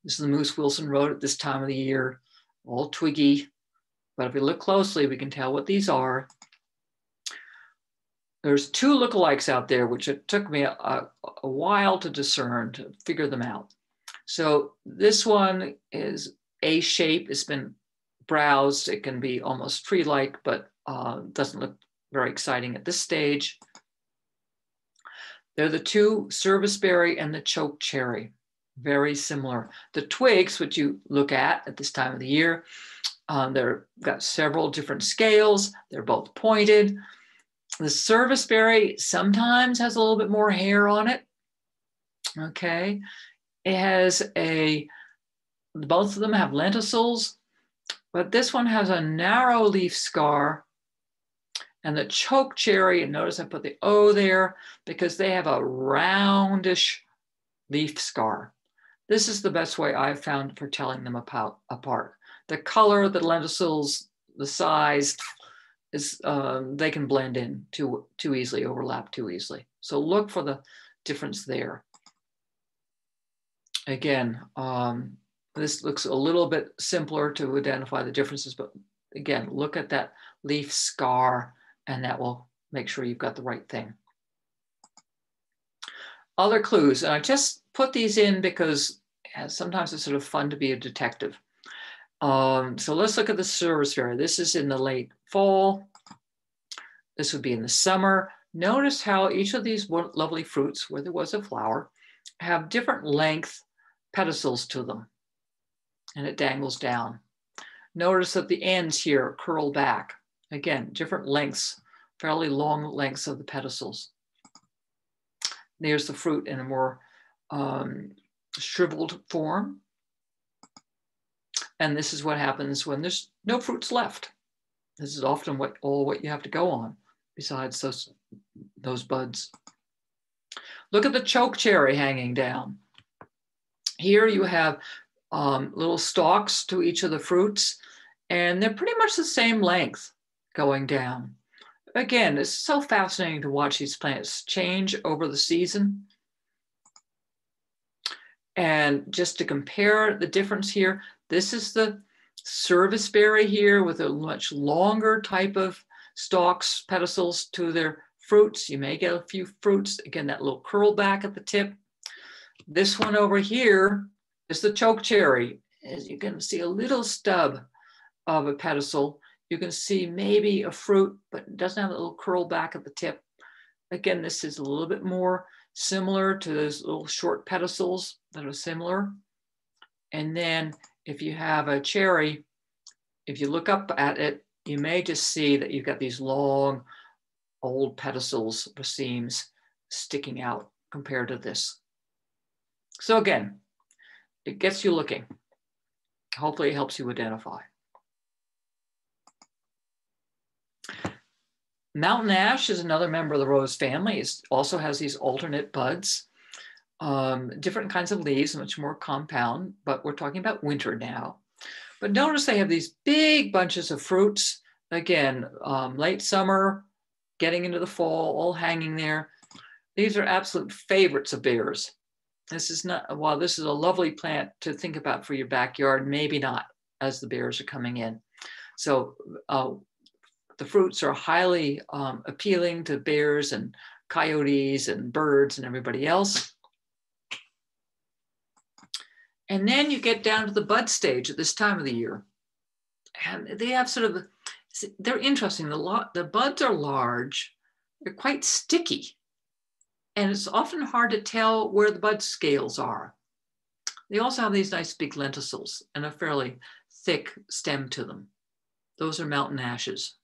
This is the Moose Wilson Road at this time of the year, all twiggy. But if we look closely, we can tell what these are. There's two lookalikes out there, which it took me a, a while to discern, to figure them out. So this one is a shape. It's been browsed. It can be almost tree-like, but uh, doesn't look very exciting at this stage. They're the two serviceberry and the choke cherry, very similar. The twigs, which you look at at this time of the year, um, they've got several different scales. They're both pointed. The serviceberry sometimes has a little bit more hair on it. Okay. It has a both of them have lenticels, but this one has a narrow leaf scar. And the choke cherry, and notice I put the O there because they have a roundish leaf scar. This is the best way I've found for telling them apart. The color, the lenticels, the size, is um, they can blend in too, too easily, overlap too easily. So look for the difference there. Again, um, this looks a little bit simpler to identify the differences, but again, look at that leaf scar and that will make sure you've got the right thing. Other clues, and I just put these in because sometimes it's sort of fun to be a detective. Um, so let's look at the service serviceberry. This is in the late fall. This would be in the summer. Notice how each of these lovely fruits, where there was a flower, have different length pedicels to them and it dangles down. Notice that the ends here curl back. Again, different lengths, fairly long lengths of the pedicels. There's the fruit in a more um, shriveled form. And this is what happens when there's no fruits left. This is often what all what you have to go on besides those, those buds. Look at the choke cherry hanging down. Here you have um, little stalks to each of the fruits, and they're pretty much the same length going down. Again, it's so fascinating to watch these plants change over the season. And just to compare the difference here, this is the serviceberry here with a much longer type of stalks, pedicels to their fruits. You may get a few fruits. Again, that little curl back at the tip. This one over here is the choke cherry. As you can see a little stub of a pedicel. You can see maybe a fruit, but it doesn't have a little curl back at the tip. Again, this is a little bit more similar to those little short pedicels that are similar. And then if you have a cherry, if you look up at it, you may just see that you've got these long old pedicels, racemes sticking out compared to this. So again, it gets you looking. Hopefully it helps you identify. Mountain ash is another member of the rose family. It also has these alternate buds, um, different kinds of leaves, much more compound, but we're talking about winter now. But notice they have these big bunches of fruits. Again, um, late summer, getting into the fall, all hanging there. These are absolute favorites of bears. This is not, while this is a lovely plant to think about for your backyard, maybe not as the bears are coming in. So uh, the fruits are highly um, appealing to bears and coyotes and birds and everybody else. And then you get down to the bud stage at this time of the year. And they have sort of, they're interesting. The, the buds are large, they're quite sticky. And it's often hard to tell where the bud scales are. They also have these nice big lenticels and a fairly thick stem to them. Those are mountain ashes.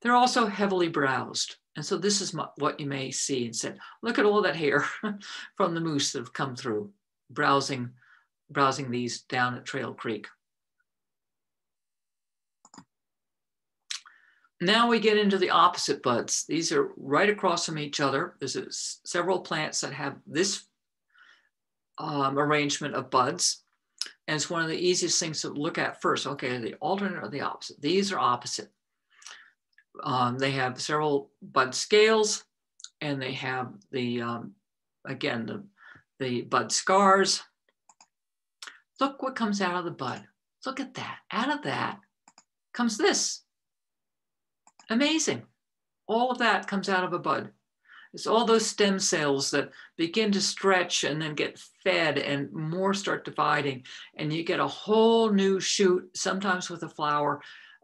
They're also heavily browsed. And so this is what you may see and said, look at all that hair *laughs* from the moose that have come through browsing browsing these down at Trail Creek. Now we get into the opposite buds. These are right across from each other. There's several plants that have this um, arrangement of buds. And it's one of the easiest things to look at first. Okay, the alternate or the opposite? These are opposite. Um, they have several bud scales and they have the, um, again, the, the bud scars Look what comes out of the bud. Look at that. Out of that comes this. Amazing. All of that comes out of a bud. It's all those stem cells that begin to stretch and then get fed and more start dividing. And you get a whole new shoot, sometimes with a flower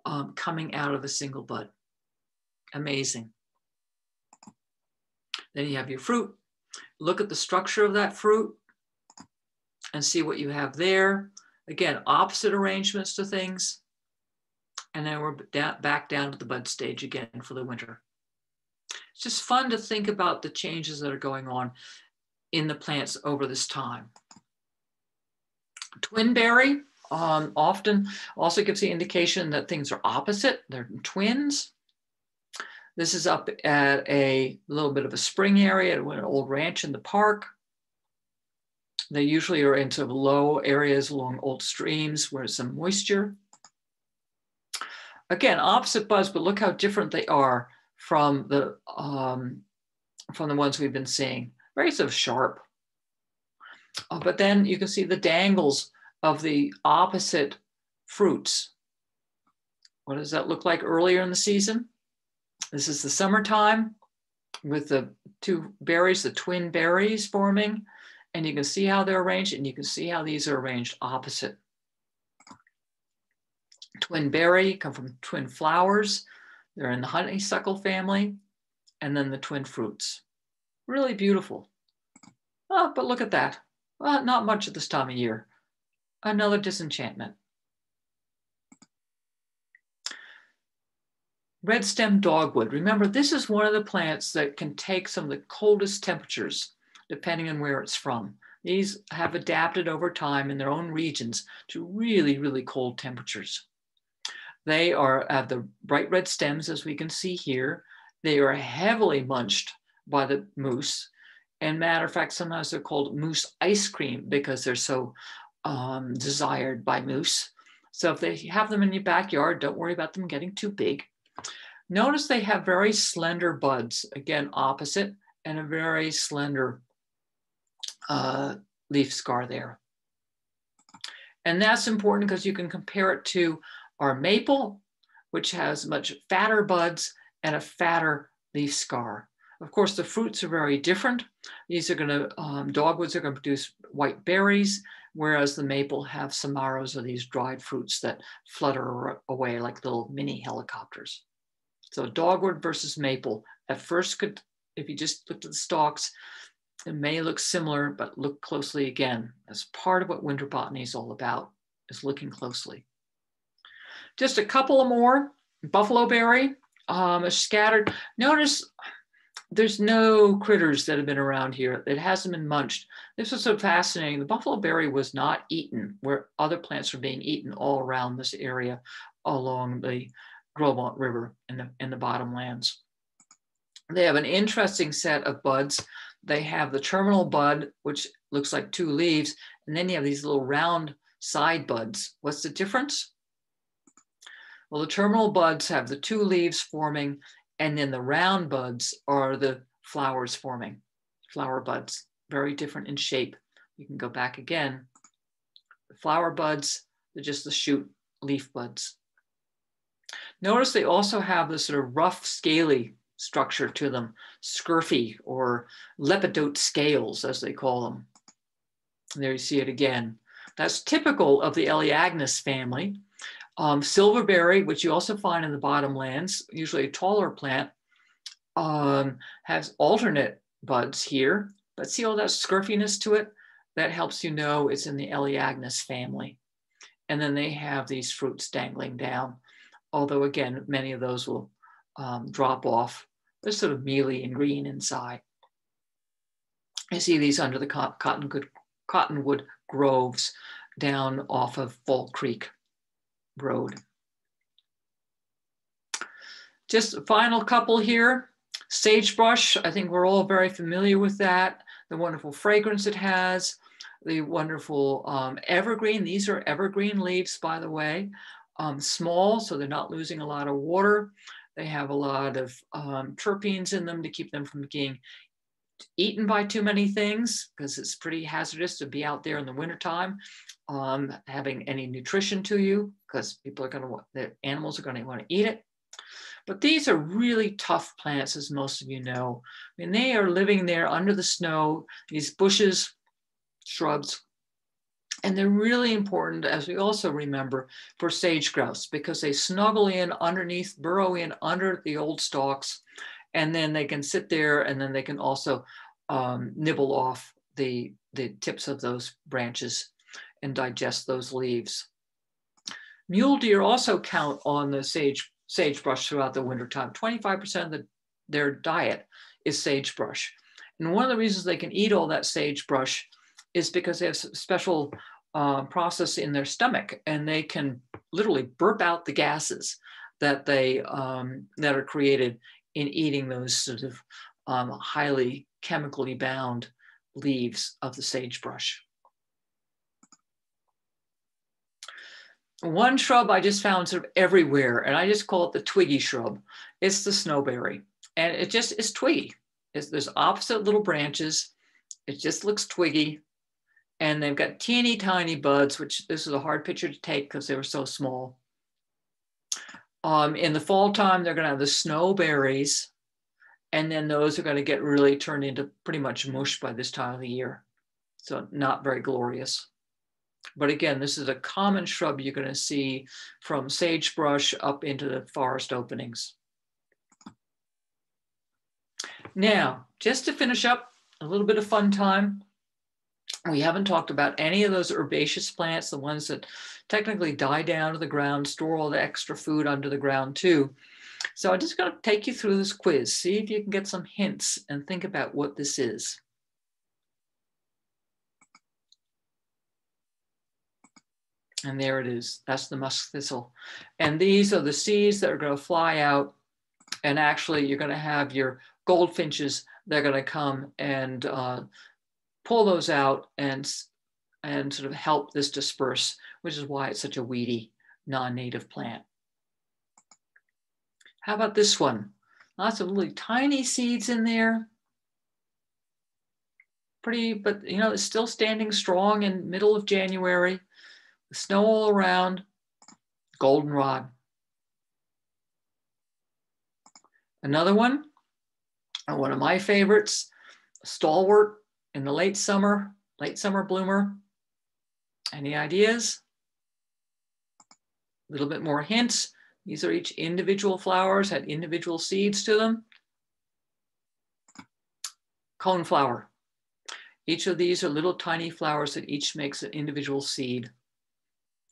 um, coming out of a single bud. Amazing. Then you have your fruit. Look at the structure of that fruit and see what you have there. Again, opposite arrangements to things. And then we're back down to the bud stage again for the winter. It's just fun to think about the changes that are going on in the plants over this time. Twinberry um, often also gives the indication that things are opposite, they're twins. This is up at a little bit of a spring area at an old ranch in the park. They usually are into low areas along old streams where some moisture. Again, opposite buds, but look how different they are from the um, from the ones we've been seeing. Very sort of sharp. Uh, but then you can see the dangles of the opposite fruits. What does that look like earlier in the season? This is the summertime with the two berries, the twin berries forming and you can see how they're arranged and you can see how these are arranged opposite. Twin berry come from twin flowers. They're in the honeysuckle family and then the twin fruits. Really beautiful. Oh, but look at that. Well, not much at this time of year. Another disenchantment. Red stem dogwood. Remember, this is one of the plants that can take some of the coldest temperatures depending on where it's from. These have adapted over time in their own regions to really, really cold temperatures. They are have the bright red stems, as we can see here. They are heavily munched by the moose. And matter of fact, sometimes they're called moose ice cream because they're so um, desired by moose. So if they have them in your backyard, don't worry about them getting too big. Notice they have very slender buds, again, opposite, and a very slender uh, leaf scar there. And that's important because you can compare it to our maple, which has much fatter buds and a fatter leaf scar. Of course, the fruits are very different. These are gonna, um, dogwoods are gonna produce white berries, whereas the maple have samaras or these dried fruits that flutter away like little mini helicopters. So dogwood versus maple, at first could, if you just looked at the stalks, it may look similar, but look closely again. As part of what winter botany is all about, is looking closely. Just a couple of more. Buffalo berry um, scattered. Notice there's no critters that have been around here. It hasn't been munched. This is so fascinating. The buffalo berry was not eaten where other plants were being eaten all around this area along the Gros River in the, in the bottomlands. They have an interesting set of buds they have the terminal bud, which looks like two leaves, and then you have these little round side buds. What's the difference? Well, the terminal buds have the two leaves forming, and then the round buds are the flowers forming, flower buds, very different in shape. You can go back again. The flower buds, they're just the shoot leaf buds. Notice they also have this sort of rough, scaly structure to them, scurfy or lepidote scales, as they call them. There you see it again. That's typical of the Elaeagnus family. Um, silverberry, which you also find in the bottomlands, usually a taller plant, um, has alternate buds here, but see all that scurfiness to it? That helps you know it's in the Elaeagnus family. And then they have these fruits dangling down. Although again, many of those will um, drop off. They're sort of mealy and green inside. I see these under the cottonwood, cottonwood groves down off of Fall Creek Road. Just a final couple here. Sagebrush, I think we're all very familiar with that. The wonderful fragrance it has, the wonderful um, evergreen. These are evergreen leaves, by the way. Um, small, so they're not losing a lot of water. They have a lot of um, terpenes in them to keep them from being eaten by too many things because it's pretty hazardous to be out there in the wintertime um, having any nutrition to you because people are going to, want the animals are going to want to eat it. But these are really tough plants, as most of you know. I mean, they are living there under the snow, these bushes, shrubs, and they're really important, as we also remember, for sage grouse because they snuggle in underneath, burrow in under the old stalks, and then they can sit there and then they can also um, nibble off the, the tips of those branches and digest those leaves. Mule deer also count on the sage, sagebrush throughout the wintertime. 25% of the, their diet is sagebrush. And one of the reasons they can eat all that sagebrush is because they have a special uh, process in their stomach and they can literally burp out the gases that they um, that are created in eating those sort of um, highly chemically bound leaves of the sagebrush. One shrub I just found sort of everywhere, and I just call it the twiggy shrub. It's the snowberry, and it just is twiggy. It's, there's opposite little branches. It just looks twiggy, and they've got teeny tiny buds, which this is a hard picture to take because they were so small. Um, in the fall time, they're going to have the snowberries, and then those are going to get really turned into pretty much mush by this time of the year. So not very glorious. But again, this is a common shrub you're going to see from sagebrush up into the forest openings. Now, just to finish up, a little bit of fun time. We haven't talked about any of those herbaceous plants, the ones that technically die down to the ground, store all the extra food under the ground too. So I'm just going to take you through this quiz, see if you can get some hints and think about what this is. And there it is. That's the musk thistle. And these are the seeds that are going to fly out. And actually, you're going to have your goldfinches. They're going to come and uh, pull those out and, and sort of help this disperse, which is why it's such a weedy, non-native plant. How about this one? Lots of really tiny seeds in there. Pretty, but you know, it's still standing strong in middle of January snow all around, goldenrod. Another one, one of my favorites, stalwart in the late summer, late summer bloomer. Any ideas? A little bit more hints. These are each individual flowers, had individual seeds to them. Coneflower. Each of these are little tiny flowers that each makes an individual seed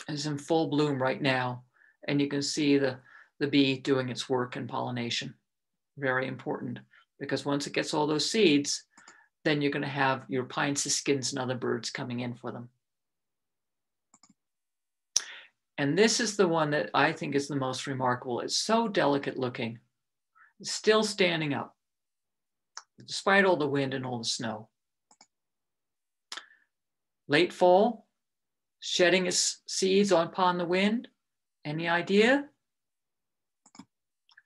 is in full bloom right now. And you can see the, the bee doing its work in pollination. Very important because once it gets all those seeds, then you're going to have your pine siskins and other birds coming in for them. And this is the one that I think is the most remarkable. It's so delicate looking. It's still standing up, despite all the wind and all the snow. Late fall, shedding its seeds upon the wind. Any idea?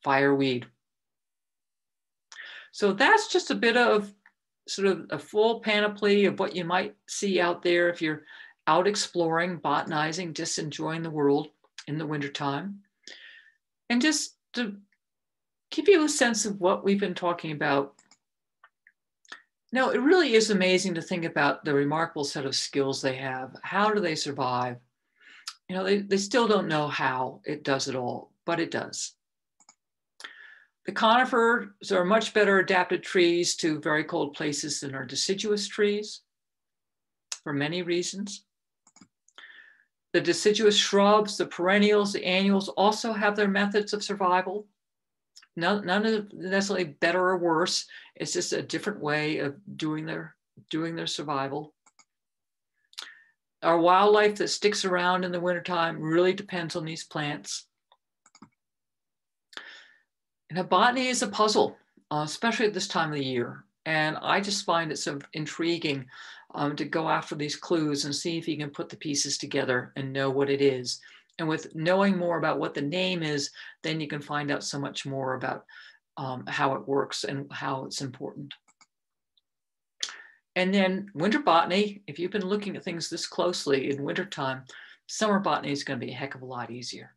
Fireweed. So that's just a bit of sort of a full panoply of what you might see out there if you're out exploring, botanizing, just enjoying the world in the wintertime. And just to give you a sense of what we've been talking about, Now, it really is amazing to think about the remarkable set of skills they have. How do they survive? You know, they, they still don't know how it does it all, but it does. The conifers are much better adapted trees to very cold places than our deciduous trees for many reasons. The deciduous shrubs, the perennials, the annuals also have their methods of survival. None, none of necessarily better or worse. It's just a different way of doing their doing their survival. Our wildlife that sticks around in the wintertime really depends on these plants. And botany is a puzzle, uh, especially at this time of the year. And I just find it so intriguing um, to go after these clues and see if you can put the pieces together and know what it is. And with knowing more about what the name is, then you can find out so much more about um, how it works and how it's important. And then winter botany, if you've been looking at things this closely in wintertime, summer botany is going to be a heck of a lot easier.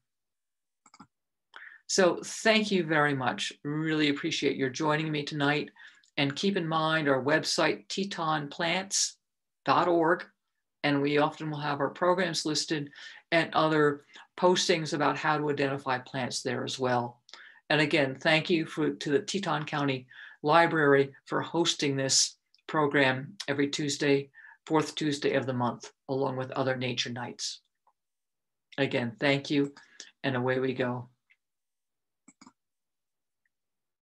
So thank you very much. Really appreciate your joining me tonight. And keep in mind our website, tetonplants.org. And we often will have our programs listed and other postings about how to identify plants there as well. And again, thank you for, to the Teton County Library for hosting this program every Tuesday, fourth Tuesday of the month, along with other nature nights. Again, thank you, and away we go.